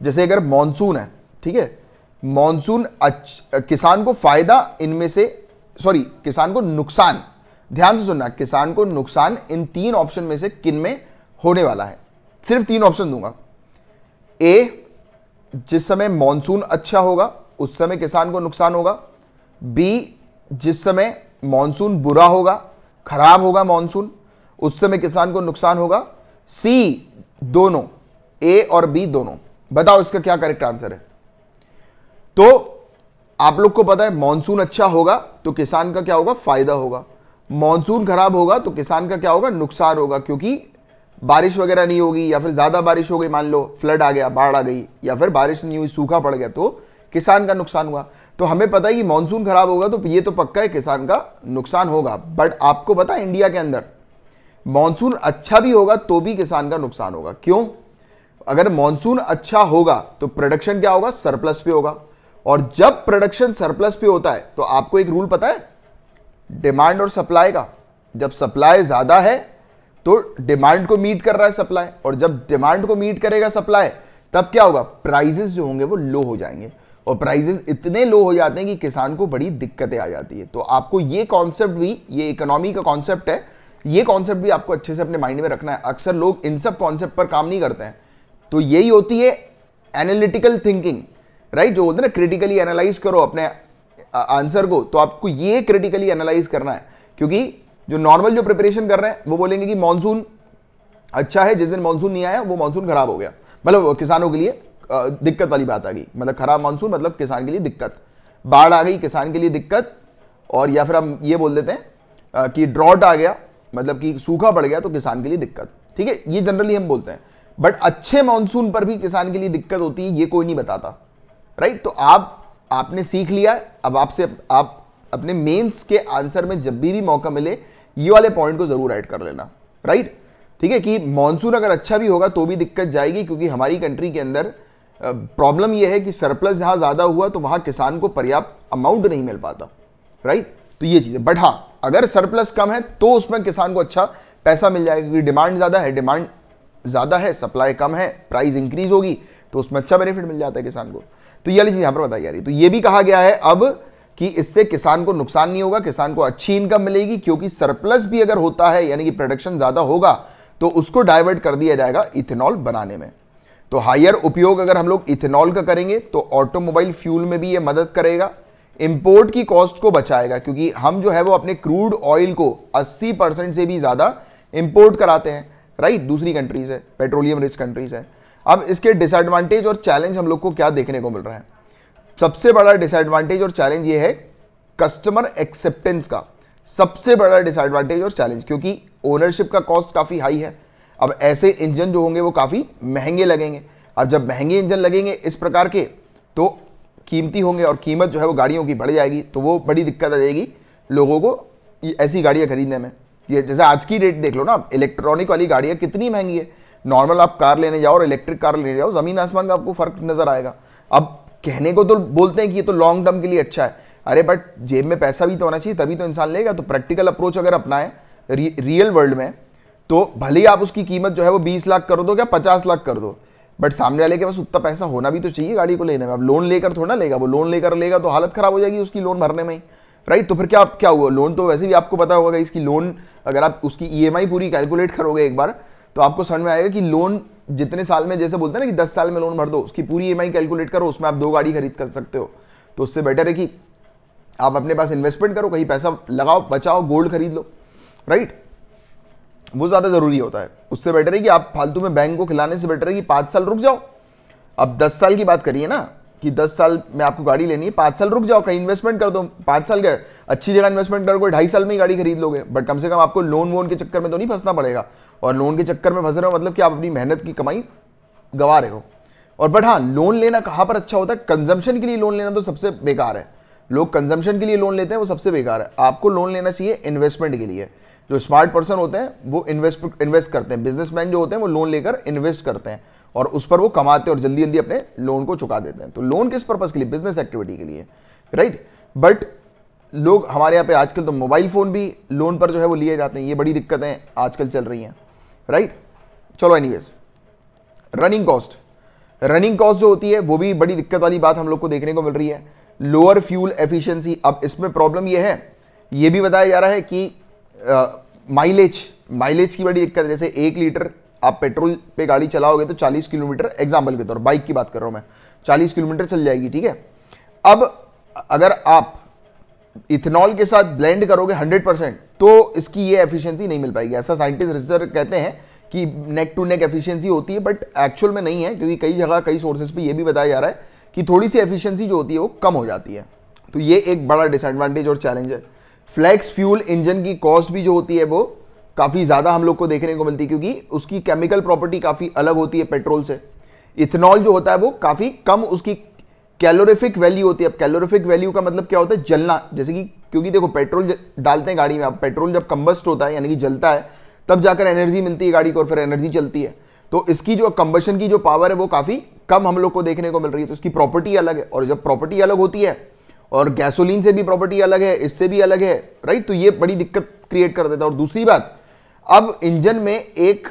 A: जैसे अगर मानसून है, ठीक है? मॉनसून किसान को फ़ायदा इनमें से सॉरी किसान को नुकसान, ध्यान से सुनना, किसान को नुकसान इन तीन ऑप्शन में से किन में होने वाला है? सिर्फ़ तीन ऑप्शन दूँगा। ए जिस समय मॉनसून अच्छा होगा, उस समय किसान को नुकसान होगा। बी जिस समय मॉनसून बुरा होगा, खराब होगा मॉनसून उस समय किसान को नुकसान होगा। सी दोनों ए और बी दोनों। बताओ इसका क्या करेक्ट आंसर है। तो आप लोग को पता है मॉनसून अच्छा होगा तो किसान का क्या होगा? फ़ायदा होगा। मॉनसून खराब होगा तो किसान का क्या होगा? नुकसान होगा, क्योंकि बारिश वगैरह नहीं होगी या फिर ज़्यादा बारिश हो गई, मान लो फ्लड आ गया, बाढ़ आ गई, या फिर बारिश नहीं हुई, सूखा पड़ गया तो किसान का नुकसान हुआ। तो हमें पता है कि मानसून खराब होगा तो ये तो पक्का है किसान का नुकसान होगा। बट आपको पता है इंडिया के अंदर मानसून अच्छा भी होगा तो भी किसान का नुकसान होगा। क्यों? अगर मानसून अच्छा होगा तो प्रोडक्शन क्या होगा? सरप्लस पे होगा। और जब प्रोडक्शन सरप्लस पे होता है तो आपको एक रूल पता है? डिमांड और सप्लाई का। जब सप्लाई ज़्यादा है तो डिमांड को मीट कर रहा है सप्लाई और जब डिमांड को मीट करेगा सप्लाई तब क्या होगा? प्राइजेस जो होंगे वो लो हो जाएँगे। और प्राइजेस इतने लो हो जाते हैं कि किसान को बड़ी दिक्कतें आ जाती है। तो आपको ये कॉन्सेप्ट भी, ये इकोनॉमी का कॉन्सेप्ट है, ये कॉन्सेप्ट भी आपको अच्छे से अपने माइंड में रखना है। अक्सर लोग इन सब कॉन्सेप्ट पर काम नहीं करते हैं। तो यही होती है एनालिटिकल थिंकिंग राइट जो बोलते हैं ना क्रिटिकली एनालाइज करो अपने आंसर को। तो आपको ये क्रिटिकली एनालाइज करना है। क्योंकि जो नॉर्मल जो प्रिपरेशन कर रहे हैं, वो बोलेंगे कि मानसून अच्छा है, जिस दिन मानसून नहीं आया, वो मानसून खराब हो गया। मतलब किसानों के लिए दिक्कत वाली बात आ गई। मतलब खराब मानसून मतलब किसान के लिए दिक्कत। बाढ़ आ गई, किसान के लिए दिक्कत। और या फिर हम ये बोल देते हैं कि ड्रॉट आ गया
B: मतलब कि सूखा पड़ गया तो किसान के लिए दिक्कत। ठीक है? ये जनरली हम बोलते हैं। बट अच्छे मानसून पर भी किसान के लिए दिक्कत होती है, ये कोई नहीं बताता। राइट तो आप, आपने सीख लिया अब आपसे, आप अपने मेंस के आंसर में जब भी भी मौका मिले, ये वाले पॉइंट को ज़रूर ऐड कर लेना राइट ठीक है कि मानसून अगर अच्छा भी होगा तो भी दिक्कत जाएगी, क्योंकि हमारी कंट्री के अंदर प्रॉब्लम यह है कि सरप्लस जहाँ ज़्यादा हुआ तो वहाँ किसान को पर्याप्त अमाउंट नहीं मिल पाता राइट तो ये चीज़ है। बट हाँ अगर सरप्लस कम है तो उसमें किसान को अच्छा पैसा मिल जाएगा, क्योंकि डिमांड ज़्यादा है डिमांड ज़्यादा है सप्लाई कम है प्राइस इंक्रीज होगी तो उसमें अच्छा बेनिफिट मिल जाता है किसान को। तो ये चीज़ यहाँ पर बताई जा रही तो ये भी कहा गया है, अब कि इससे किसान को नुकसान नहीं होगा, किसान को अच्छी इनकम मिलेगी, क्योंकि सरप्लस भी अगर होता है, यानी कि प्रोडक्शन ज़्यादा होगा तो उसको डाइवर्ट कर दिया जाएगा इथेनॉल बनाने में। तो हायर उपयोग अगर हम लोग इथेनॉल का करेंगे तो ऑटोमोबाइल फ्यूल में भी ये मदद करेगा इंपोर्ट की कॉस्ट को बचाएगा, क्योंकि हम जो है वो अपने क्रूड ऑयल को 80 परसेंट से भी ज़्यादा इंपोर्ट कराते हैं राइट दूसरी कंट्रीज़ है पेट्रोलियम रिच कंट्रीज़ है। अब इसके डिसएडवांटेज और चैलेंज हम लोग को क्या देखने को मिल रहा है? सबसे बड़ा डिसएडवांटेज और चैलेंज ये है कस्टमर एक्सेप्टेंस का। सबसे बड़ा डिसएडवांटेज और चैलेंज क्योंकि ओनरशिप का कॉस्ट काफ़ी हाई है। अब ऐसे इंजन जो होंगे वो काफ़ी महँगे लगेंगे। अब जब महँगे इंजन लगेंगे इस प्रकार के तो कीमती होंगे और कीमत जो है वो गाड़ियों की बढ़ जाएगी तो वो बड़ी दिक्कत आ जाएगी लोगों को ऐसी गाड़ियाँ खरीदने में। ये जैसे आज की रेट देख लो ना इलेक्ट्रॉनिक वाली गाड़ियाँ कितनी महँगी है। नॉर्मल आप कार लेने जाओ और इलेक्ट्रिक कार लेने जाओ, ज़मीन आसमान का आपको फ़र्क नज़र आएगा। अब कहने को तो बोलते हैं कि ये तो लॉन्ग टर्म के लिए अच्छा है। अरे बट जेब में पैसा भी तो होना चाहिए तभी तो इंसान लेगा। तो प्रैक्टिकल अप्रोच अगर अपनाए रि, रियल वर्ल्ड में तो भले ही आप उसकी कीमत जो है वो बीस लाख कर दो क्या पचास लाख कर दो बट सामने वाले के पास उतना पैसा होना भी तो चाहिए गाड़ी को लेने में। अब लोन लेकर थोड़ा लेगा वो लोन लेकर लेगा तो हालत खराब हो जाएगी उसकी लोन भरने में ही राइट तो फिर क्या क्या हुआ? लोन तो वैसे भी आपको पता होगा इसकी लोन अगर आप उसकी ईएमआई पूरी कैलकुलेट करोगे एक बार तो आपको समझ में आएगा कि लोन जितने साल में, जैसे बोलते हैं ना कि दस साल में लोन भर दो, उसकी पूरी ई कैलकुलेट करो, उसमें आप दो गाड़ी खरीद कर सकते हो। तो उससे बेटर है कि आप अपने पास इन्वेस्टमेंट करो, कहीं पैसा लगाओ, बचाओ गोल्ड खरीद लो राइट वो ज़्यादा ज़रूरी होता है। उससे बेटर है कि आप फालतू में बैंक को खिलाने से बेटर है कि पाँच साल रुक जाओ। अब दस साल की बात करिए ना कि दस साल में आपको गाड़ी लेनी है, पाँच साल रुक जाओ, कहीं इन्वेस्टमेंट कर दो, पाँच साल के अच्छी जगह इन्वेस्टमेंट करोगे ढाई साल में ही गाड़ी खरीद लोगे बट कम से कम आपको लोन वोन के चक्कर में तो नहीं फंसना पड़ेगा, और लोन के चक्कर में फंस रहे हो मतलब कि आप अपनी मेहनत की कमाई गवा रहे हो। और बट हाँ लोन लेना कहाँ पर अच्छा होता है? कंजम्पशन के लिए लोन लेना तो सबसे बेकार है। लोग कंजम्पशन के लिए लोन लेते हैं, वो सबसे बेकार है। आपको लोन लेना चाहिए इन्वेस्टमेंट के लिए। जो स्मार्ट पर्सन होते हैं, वो इन्वेस्ट इन्वेस्ट करते हैं। बिजनेसमैन जो होते हैं, वो लोन लेकर इन्वेस्ट करते हैं। और उस पर वो कमाते और जल्दी जल्दी अपने लोन को चुका देते हैं। तो लोन किस पर्पज के लिए? बिज़नेस एक्टिविटी के लिए राइट बट लोग, हमारे यहाँ पे आजकल तो मोबाइल फ़ोन भी लोन पर जो है वो लिए जाते हैं। ये बड़ी दिक्कतें आजकल चल रही हैं राइट चलो anyways running cost running cost जो होती है, वो भी बड़ी दिक्कत वाली बात हम लोग को देखने को मिल रही है। लोअर फ्यूल एफिशिएंसी अब इसमें प्रॉब्लम ये है, ये भी बताया जा रहा है कि माइलेज माइलेज की बड़ी दिक्कत जैसे एक लीटर आप पेट्रोल पे गाड़ी चलाओगे तो 40 किलोमीटर एग्ज़ाम्पल के तौर बाइक की बात कर रहा हूँ मैं 40 किलोमीटर चल जाएगी, ठीक है? अब अगर आप इथेनॉल के साथ ब्लेंड करोगे 100 परसेंट तो इसकी ये एफिशिएंसी नहीं मिल पाएगी। ऐसा साइंटिस्ट रिसर्चर कहते हैं कि नेक टू नेक एफिशिएंसी होती है बट एक्चुअल में नहीं है, क्योंकि कई जगह, कई सोर्सेज पे ये भी बताया जा रहा है कि थोड़ी सी एफिशिएंसी जो होती है वो कम हो जाती है। तो ये एक बड़ा डिसएडवांटेज और चैलेंज है। फ्लैक्स फ्यूल इंजन की कॉस्ट भी जो होती है वो काफ़ी ज़्यादा हम लोग को देखने को मिलती है, क्योंकि उसकी केमिकल प्रॉपर्टी काफ़ी अलग होती है पेट्रोल से। इथेनॉल जो होता है वो काफ़ी कम उसकी कैलोरिफिक वैल्यू होती है। अब कैलोरिफिक वैल्यू का मतलब क्या होता है? जलना। जैसे कि, क्योंकि देखो, पेट्रोल डालते हैं गाड़ी में। अब पेट्रोल जब कंबस्ट होता है, यानी कि जलता है, तब जाकर एनर्जी मिलती है गाड़ी को और फिर एनर्जी चलती है। तो इसकी जो कंबशन की जो पावर है, वो काफ़ी कम हम लोग को देखने को मिल रही है। तो इसकी प्रॉपर्टी अलग है। और जब प्रॉपर्टी अलग होती है, और गैसोलीन से भी प्रॉपर्टी अलग है, इससे भी अलग है राइट तो ये बड़ी दिक्कत क्रिएट कर देता है। और दूसरी बात अब इंजन में एक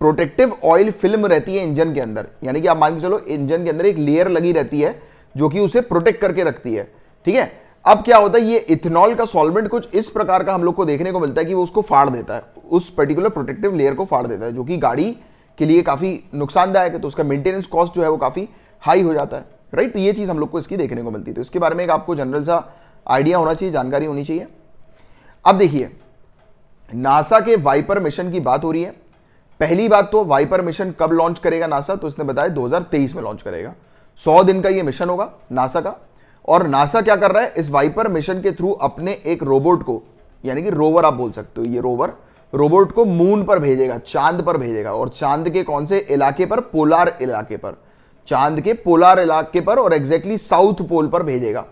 B: प्रोटेक्टिव ऑयल फ़िल्म रहती है इंजन के अंदर। यानी कि आप मान के चलो, इंजन के अंदर एक लेयर लगी रहती है, जो कि उसे प्रोटेक्ट करके रखती है। ठीक है? अब क्या होता है, ये इथेनॉल का सॉल्वेंट कुछ इस प्रकार का हम लोग को देखने को मिलता है कि वो उसको फाड़ देता है। उस पर्टिकुलर प्रोटेक्टिव लेयर को फाड़ देता है, जो कि गाड़ी के लिए काफ़ी नुकसानदायक है तो उसका मेंटेनेंस कॉस्ट जो है वो काफ़ी हाई हो जाता है। राइट तो ये चीज़ हम लोग को इसकी देखने को मिलती है। तो इसके बारे में एक आपको जनरल सा आइडिया होना चाहिए, जानकारी होनी चाहिए। अब देखिए नासा के वाइपर मिशन की बात हो रही है। पहली बात तो वाइपर मिशन कब लॉन्च करेगा नासा? तो इसने बताया 2023 में लॉन्च करेगा। 100 दिन का ये मिशन होगा नासा का। और नासा क्या कर रहा है? इस वाइपर मिशन के थ्रू अपने एक रोबोट को, यानी कि रोवर आप बोल सकते हो, ये रोवर, रोबोट को मून पर भेजेगा, चाँद पर भेजेगा। और चाँद के कौन से? इलाके पर, पोलार इलाके पर। चाँद के पोलार इलाके पर और एग्जैक्टली साउथ पोल पर भेजेगा।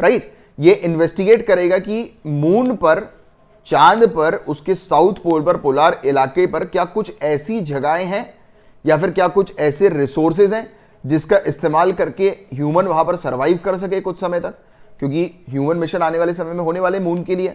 B: राइट? ये इन्वेस्टिगेट करेगा कि मून पर चाँद पर, उसके साउथ पोल पर, पोलार इलाके पर क्या कुछ ऐसी जगहें हैं? या फिर क्या कुछ ऐसे रिसोर्सेज हैं जिसका इस्तेमाल करके ह्यूमन वहाँ पर सरवाइव कर सके कुछ समय तक? क्योंकि ह्यूमन मिशन आने वाले समय में होने वाले मून के लिए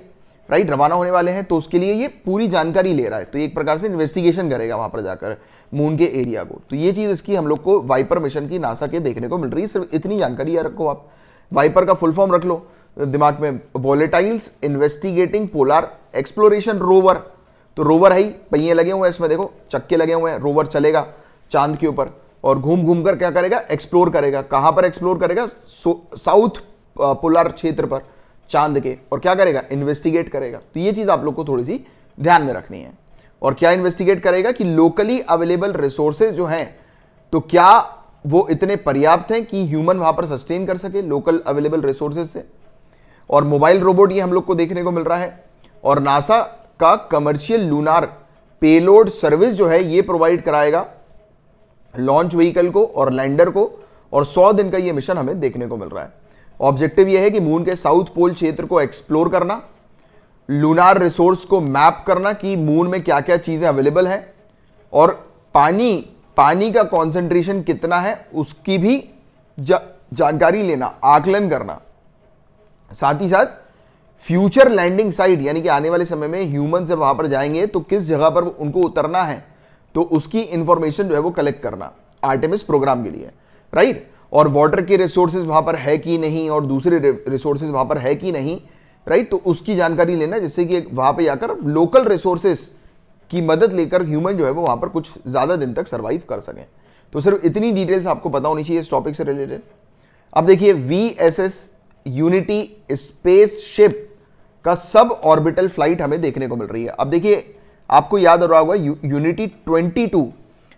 B: राइट रवाना होने वाले हैं तो उसके लिए ये पूरी जानकारी ले रहा है। तो एक प्रकार से इन्वेस्टिगेशन करेगा वहाँ पर जाकर मून के एरिया को। तो ये चीज़ इसकी हम लोग को वाइपर मिशन की नासा के देखने को मिल रही है। सिर्फ़ इतनी जानकारी रखो आप। वाइपर का फुल फॉर्म रख लो। दिमाग में volatiles investigating polar exploration rover तो रोवर है ही, पहिए लगे हुए हैं इसमें, देखो, चक्के लगे हुए हैं रोवर चलेगा चाँद के ऊपर। और घूम घूम कर क्या करेगा? एक्सप्लोर करेगा। कहाँ पर एक्सप्लोर करेगा? साउथ पोलार क्षेत्र पर, चाँद के। और क्या करेगा? इन्वेस्टिगेट करेगा। तो ये चीज़ आप लोग को थोड़ी सी ध्यान में रखनी है। और क्या इन्वेस्टिगेट करेगा कि लोकली अवेलेबल रिसोर्सेज जो हैं तो क्या वो इतने पर्याप्त हैं कि ह्यूमन वहाँ पर सस्टेन कर सके लोकल अवेलेबल रिसोर्सेज से? और मोबाइल रोबोट ये हम लोग को देखने को मिल रहा है। और नासा का कमर्शियल लूनार पेलोड सर्विस जो है ये प्रोवाइड कराएगा लॉन्च व्हीकल को और लैंडर को और 100 दिन का ये मिशन हमें देखने को मिल रहा है। ऑब्जेक्टिव ये है कि मून के साउथ पोल क्षेत्र को एक्सप्लोर करना लूनार रिसोर्स को मैप करना कि मून में क्या क्या चीज़ें अवेलेबल है और पानी पानी का कॉन्सेंट्रेशन कितना है उसकी भी जा, जानकारी लेना आकलन करना। साथ ही साथ फ्यूचर लैंडिंग साइट यानी कि आने वाले समय में ह्यूमन जब वहाँ पर जाएँगे तो किस जगह पर उनको उतरना है तो उसकी इंफॉर्मेशन जो है वो कलेक्ट करना आर्टेमिस प्रोग्राम के लिए राइट और वाटर के रिसोर्सेज वहाँ पर है कि नहीं, और दूसरे रिसोर्सेज वहाँ पर है कि नहीं राइट तो उसकी जानकारी लेना, जिससे कि वहाँ पर जाकर लोकल रिसोर्सेज की मदद लेकर ह्यूमन जो है वो वहाँ पर कुछ ज़्यादा दिन तक सर्वाइव कर सकें। तो सिर्फ़ इतनी डिटेल्स आपको पता होनी चाहिए इस टॉपिक से रिलेटेड अब देखिए V S S unity space ship का सब ऑर्बिटल फ़्लाइट हमें देखने को मिल रही है। अब देखिए, आपको याद रहा होगा यूनिटी 22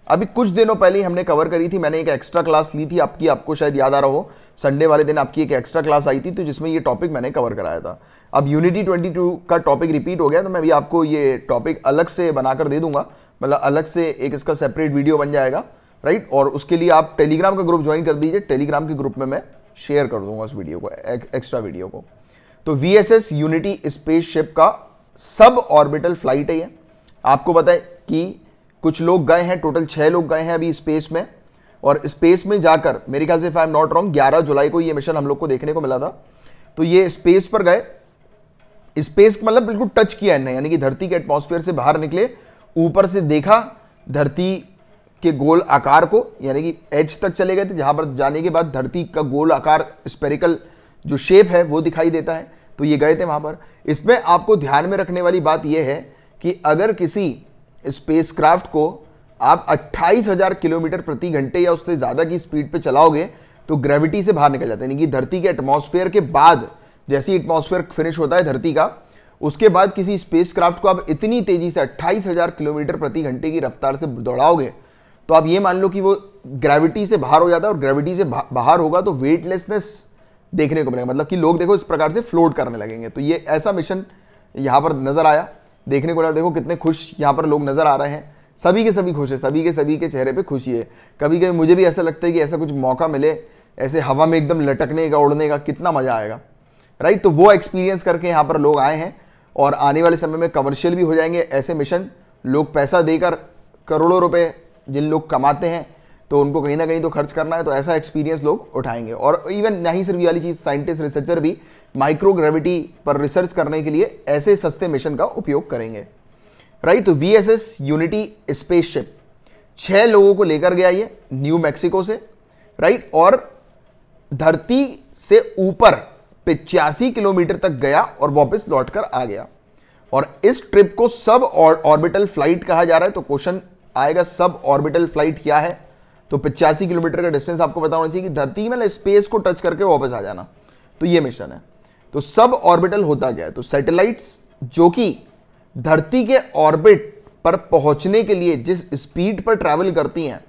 B: अभी कुछ दिनों पहले हमने कवर करी थी, मैंने एक एक्स्ट्रा क्लास ली थी, आपकी, आपको शायद याद आ रहा हो संडे वाले दिन आपकी एक एक्स्ट्रा क्लास आई थी तो जिसमें ये टॉपिक मैंने कवर कराया था। अब यूनिटी 22 का टॉपिक रिपीट हो गया तो मैं भी आपको ये टॉपिक अलग से बनाकर दे दूँगा मतलब अलग से एक इसका सेपरेट वीडियो बन जाएगा राइट और उसके लिए आप टेलीग्राम का ग्रुप ज्वाइन कर दीजिए टेलीग्राम के ग्रुप में मैं शेयर कर दूँगा उस वीडियो को एक, एक्स्ट्रा वीडियो को। तो V S S unity spaceship का सब ऑर्बिटल फ़्लाइट है ये। आपको बताए कि कुछ लोग गए हैं टोटल छह लोग गए हैं अभी स्पेस में। और स्पेस में जाकर मेरे ख्याल से if I am not wrong ग्यारह जुलाई को ये मिशन हम लोग को देखने को मिला था। तो ये स्पेस पर गए। स्पेस मतलब बिल्कुल टच किया है यानी कि धरती के एटमॉस्फेयर से बाहर निकले ऊपर से देखा धरती के गोल आकार को यानी कि एज तक चले गए थे जहाँ पर जाने के बाद धरती का गोल आकार स्पेरिकल जो शेप है वो दिखाई देता है। तो ये गए थे वहाँ पर। इसमें आपको ध्यान में रखने वाली बात यह है कि अगर किसी स्पेसक्राफ्ट को आप 28,000 किलोमीटर प्रति घंटे या उससे ज़्यादा की स्पीड पे चलाओगे तो ग्रेविटी से बाहर निकल जाते हैं। यानी कि धरती के एटमॉस्फेयर के बाद जैसे एटमॉस्फेयर फिनिश होता है धरती का उसके बाद किसी स्पेसक्राफ्ट को आप इतनी तेज़ी से 28,000 किलोमीटर प्रति घंटे की रफ्तार से दौड़ाओगे तो आप ये मान लो कि वो ग्रेविटी से बाहर हो जाता है और ग्रेविटी से बाहर होगा तो वेटलेसनेस देखने को मिलेगा। मतलब कि लोग देखो इस प्रकार से फ्लोट करने लगेंगे। तो ये ऐसा मिशन यहाँ पर नज़र आया। देखने को देखो कितने खुश यहाँ पर लोग नज़र आ रहे हैं। सभी के सभी खुश है, सभी के सभी के चेहरे पे खुशी है। कभी कभी मुझे भी ऐसा लगता है कि ऐसा कुछ मौका मिले, ऐसे हवा में एकदम लटकने का, उड़ने का कितना मज़ा आएगा। राइट तो वो एक्सपीरियंस करके यहाँ पर लोग आए हैं और आने वाले समय में कमर्शियल भी हो जाएँगे। ऐसे मिशन लोग पैसा देकर करोड़ों रुपए जिन लोग कमाते हैं तो उनको कहीं ना कहीं तो खर्च करना है तो ऐसा एक्सपीरियंस लोग उठाएँगे। और इवन नहीं सिर्फ़ ये वाली चीज़ साइंटिस्ट रिसर्चर भी माइक्रोग्रेविटी पर रिसर्च करने के लिए ऐसे सस्ते मिशन का उपयोग करेंगे। Right V S S unity spaceship छह लोगों को लेकर गया ये न्यू मैक्सिको से। राइट और धरती से ऊपर पिचासी किलोमीटर तक गया और वापस लौटकर आ गया। और इस ट्रिप को सब ऑर्बिटल फ़्लाइट कहा जा रहा है तो क्वेश्चन आएगा, सब ऑर्बिटल फ़्लाइट क्या है? तो पिचासी किलोमीटर का डिस्टेंस आपको पता होना चाहिए कि धरती में स्पेस को टच करके वापस आ जाना। तो ये मिशन है। तो सब ऑर्बिटल होता है। तो सैटेलाइट्स जो कि धरती के ऑर्बिट पर पहुँचने के लिए जिस स्पीड पर ट्रैवल करती हैं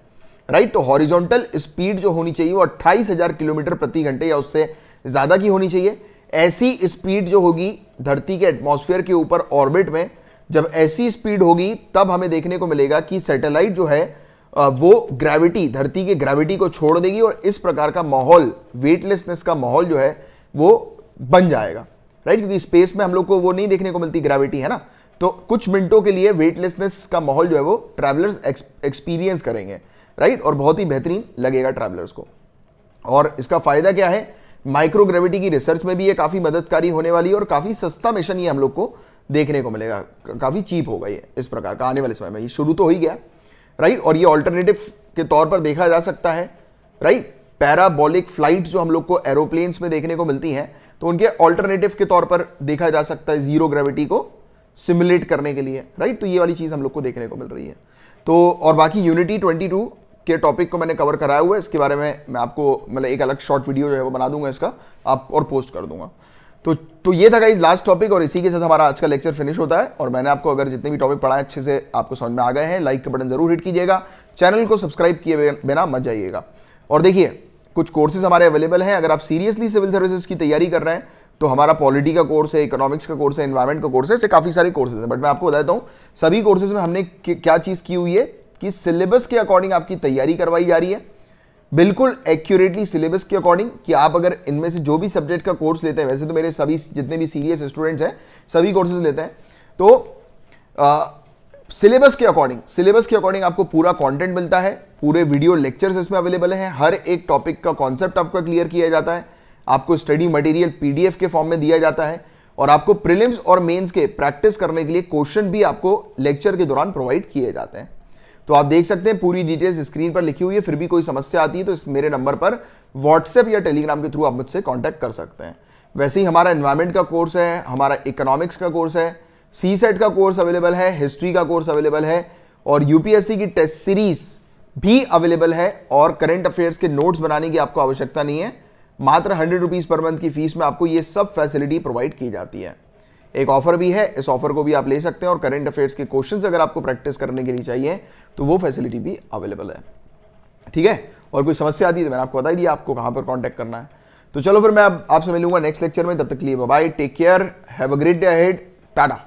B: राइट तो हॉरिजॉन्टल स्पीड जो होनी चाहिए वो अट्ठाईस हज़ार किलोमीटर प्रति घंटे या उससे ज़्यादा की होनी चाहिए। ऐसी स्पीड जो होगी धरती के एटमॉस्फेयर के ऊपर ऑर्बिट में जब ऐसी स्पीड होगी, तब हमें देखने को मिलेगा कि सैटेलाइट जो है वो ग्रेविटी धरती के ग्रेविटी को छोड़ देगी और इस प्रकार का माहौल वेटलेसनेस का माहौल जो है, वो बन जाएगा। राइट क्योंकि स्पेस में हम लोग को वो नहीं देखने को मिलती ग्रेविटी है ना? तो कुछ मिनटों के लिए वेटलेसनेस का माहौल जो है, वो ट्रैवलर्स एक्सपीरियंस करेंगे। राइट और बहुत ही बेहतरीन लगेगा ट्रैवलर्स को। और इसका फ़ायदा क्या है? माइक्रोग्रेविटी की रिसर्च में भी ये काफ़ी मददकारी होने वाली है और काफ़ी सस्ता मिशन ये हम लोग को देखने को मिलेगा। काफ़ी चीप होगा ये, इस प्रकार का आने वाले समय में। ये शुरू तो हो ही गया राइट और ये ऑल्टरनेटिव के तौर पर देखा जा सकता है राइट पैराबोलिक फ़्लाइट जो हम लोग को एरोप्लेन्स में देखने को मिलती हैं तो उनके ऑल्टरनेटिव के तौर पर देखा जा सकता है ज़ीरो ग्रेविटी को सिमुलेट करने के लिए राइट तो ये वाली चीज़ हम लोग को देखने को मिल रही है। तो और बाकी यूनिटी 22 के टॉपिक को मैंने कवर कराया हुआ है, इसके बारे में मैं आपको मतलब एक अलग शॉर्ट वीडियो जो है वो बना दूँगा इसका, आप और पोस्ट कर दूँगा। तो तो ये था गाइज़ लास्ट टॉपिक और इसी के साथ हमारा आज का लेक्चर फिनिश होता है। और मैंने आपको अगर जितने भी टॉपिक पढ़ाए अच्छे से आपको समझ में आ गए हैं लाइक का बटन ज़रूर हिट कीजिएगा। चैनल को सब्सक्राइब किए बिना मत जाइएगा। और देखिए, कुछ कोर्सेज हमारे अवेलेबल हैं। अगर आप सीरियसली सिविल सर्विसेज़ की तैयारी कर रहे हैं तो हमारा पॉलिटी का कोर्स है इकोनॉमिक्स का कोर्स है इन्वायरमेंट का कोर्स है, ऐसे काफ़ी सारे कोर्सेज हैं। बट मैं आपको बताता हूँ, सभी कोर्सेज में हमने क्या चीज़ की हुई है कि सिलेबस के अकॉर्डिंग आपकी तैयारी करवाई जा रही है। बिल्कुल एक्यूरेटली सिलेबस के अकॉर्डिंग कि आप अगर इनमें से जो भी सब्जेक्ट का कोर्स लेते हैं, वैसे तो मेरे सभी, जितने भी सीरियस स्टूडेंट्स हैं, सभी कोर्सेज लेते हैं। तो सिलेबस के अकॉर्डिंग सिलेबस के अकॉर्डिंग आपको पूरा कंटेंट मिलता है, पूरे वीडियो लेक्चर्स इसमें अवेलेबल हैं, हर एक टॉपिक का कॉन्सेप्ट आपका क्लियर किया जाता है, आपको स्टडी मटेरियल पीडीएफ के फॉर्म में दिया जाता है, और आपको प्रिलिम्स और मेंस के प्रैक्टिस करने के लिए क्वेश्चन भी आपको लेक्चर के दौरान प्रोवाइड किए जाते हैं। तो आप देख सकते हैं पूरी डिटेल्स स्क्रीन पर लिखी हुई है, फिर भी कोई समस्या आती है तो इस मेरे नंबर पर व्हाट्सएप या टेलीग्राम के थ्रू आप मुझसे कॉन्टैक्ट कर सकते हैं। वैसे ही हमारा एनवायरमेंट का कोर्स है, हमारा इकोनॉमिक्स का कोर्स है सी सेट का कोर्स अवेलेबल है हिस्ट्री का कोर्स अवेलेबल है और यूपीएससी की टेस्ट सीरीज़ भी अवेलेबल है और करंट अफेयर्स के नोट्स बनाने की आपको आवश्यकता नहीं है। मात्र हंड्रेड रुपीज़ पर मंथ की फ़ीस में आपको ये सब फैसिलिटी प्रोवाइड की जाती है। एक ऑफ़र भी है, इस ऑफ़र को भी आप ले सकते हैं और करंट अफेयर्स के क्वेश्चंस अगर आपको प्रैक्टिस करने के लिए चाहिए तो वो फैसिलिटी भी अवेलेबल है। ठीक है? और कोई समस्या आती है तो मैंने आपको बता दिया, आपको कहाँ पर कॉन्टैक्ट करना है। तो चलो फिर मैं आपसे मिलूँगा नेक्स्ट लेक्चर में, तब तक लिए bye take care have a great day head Tata.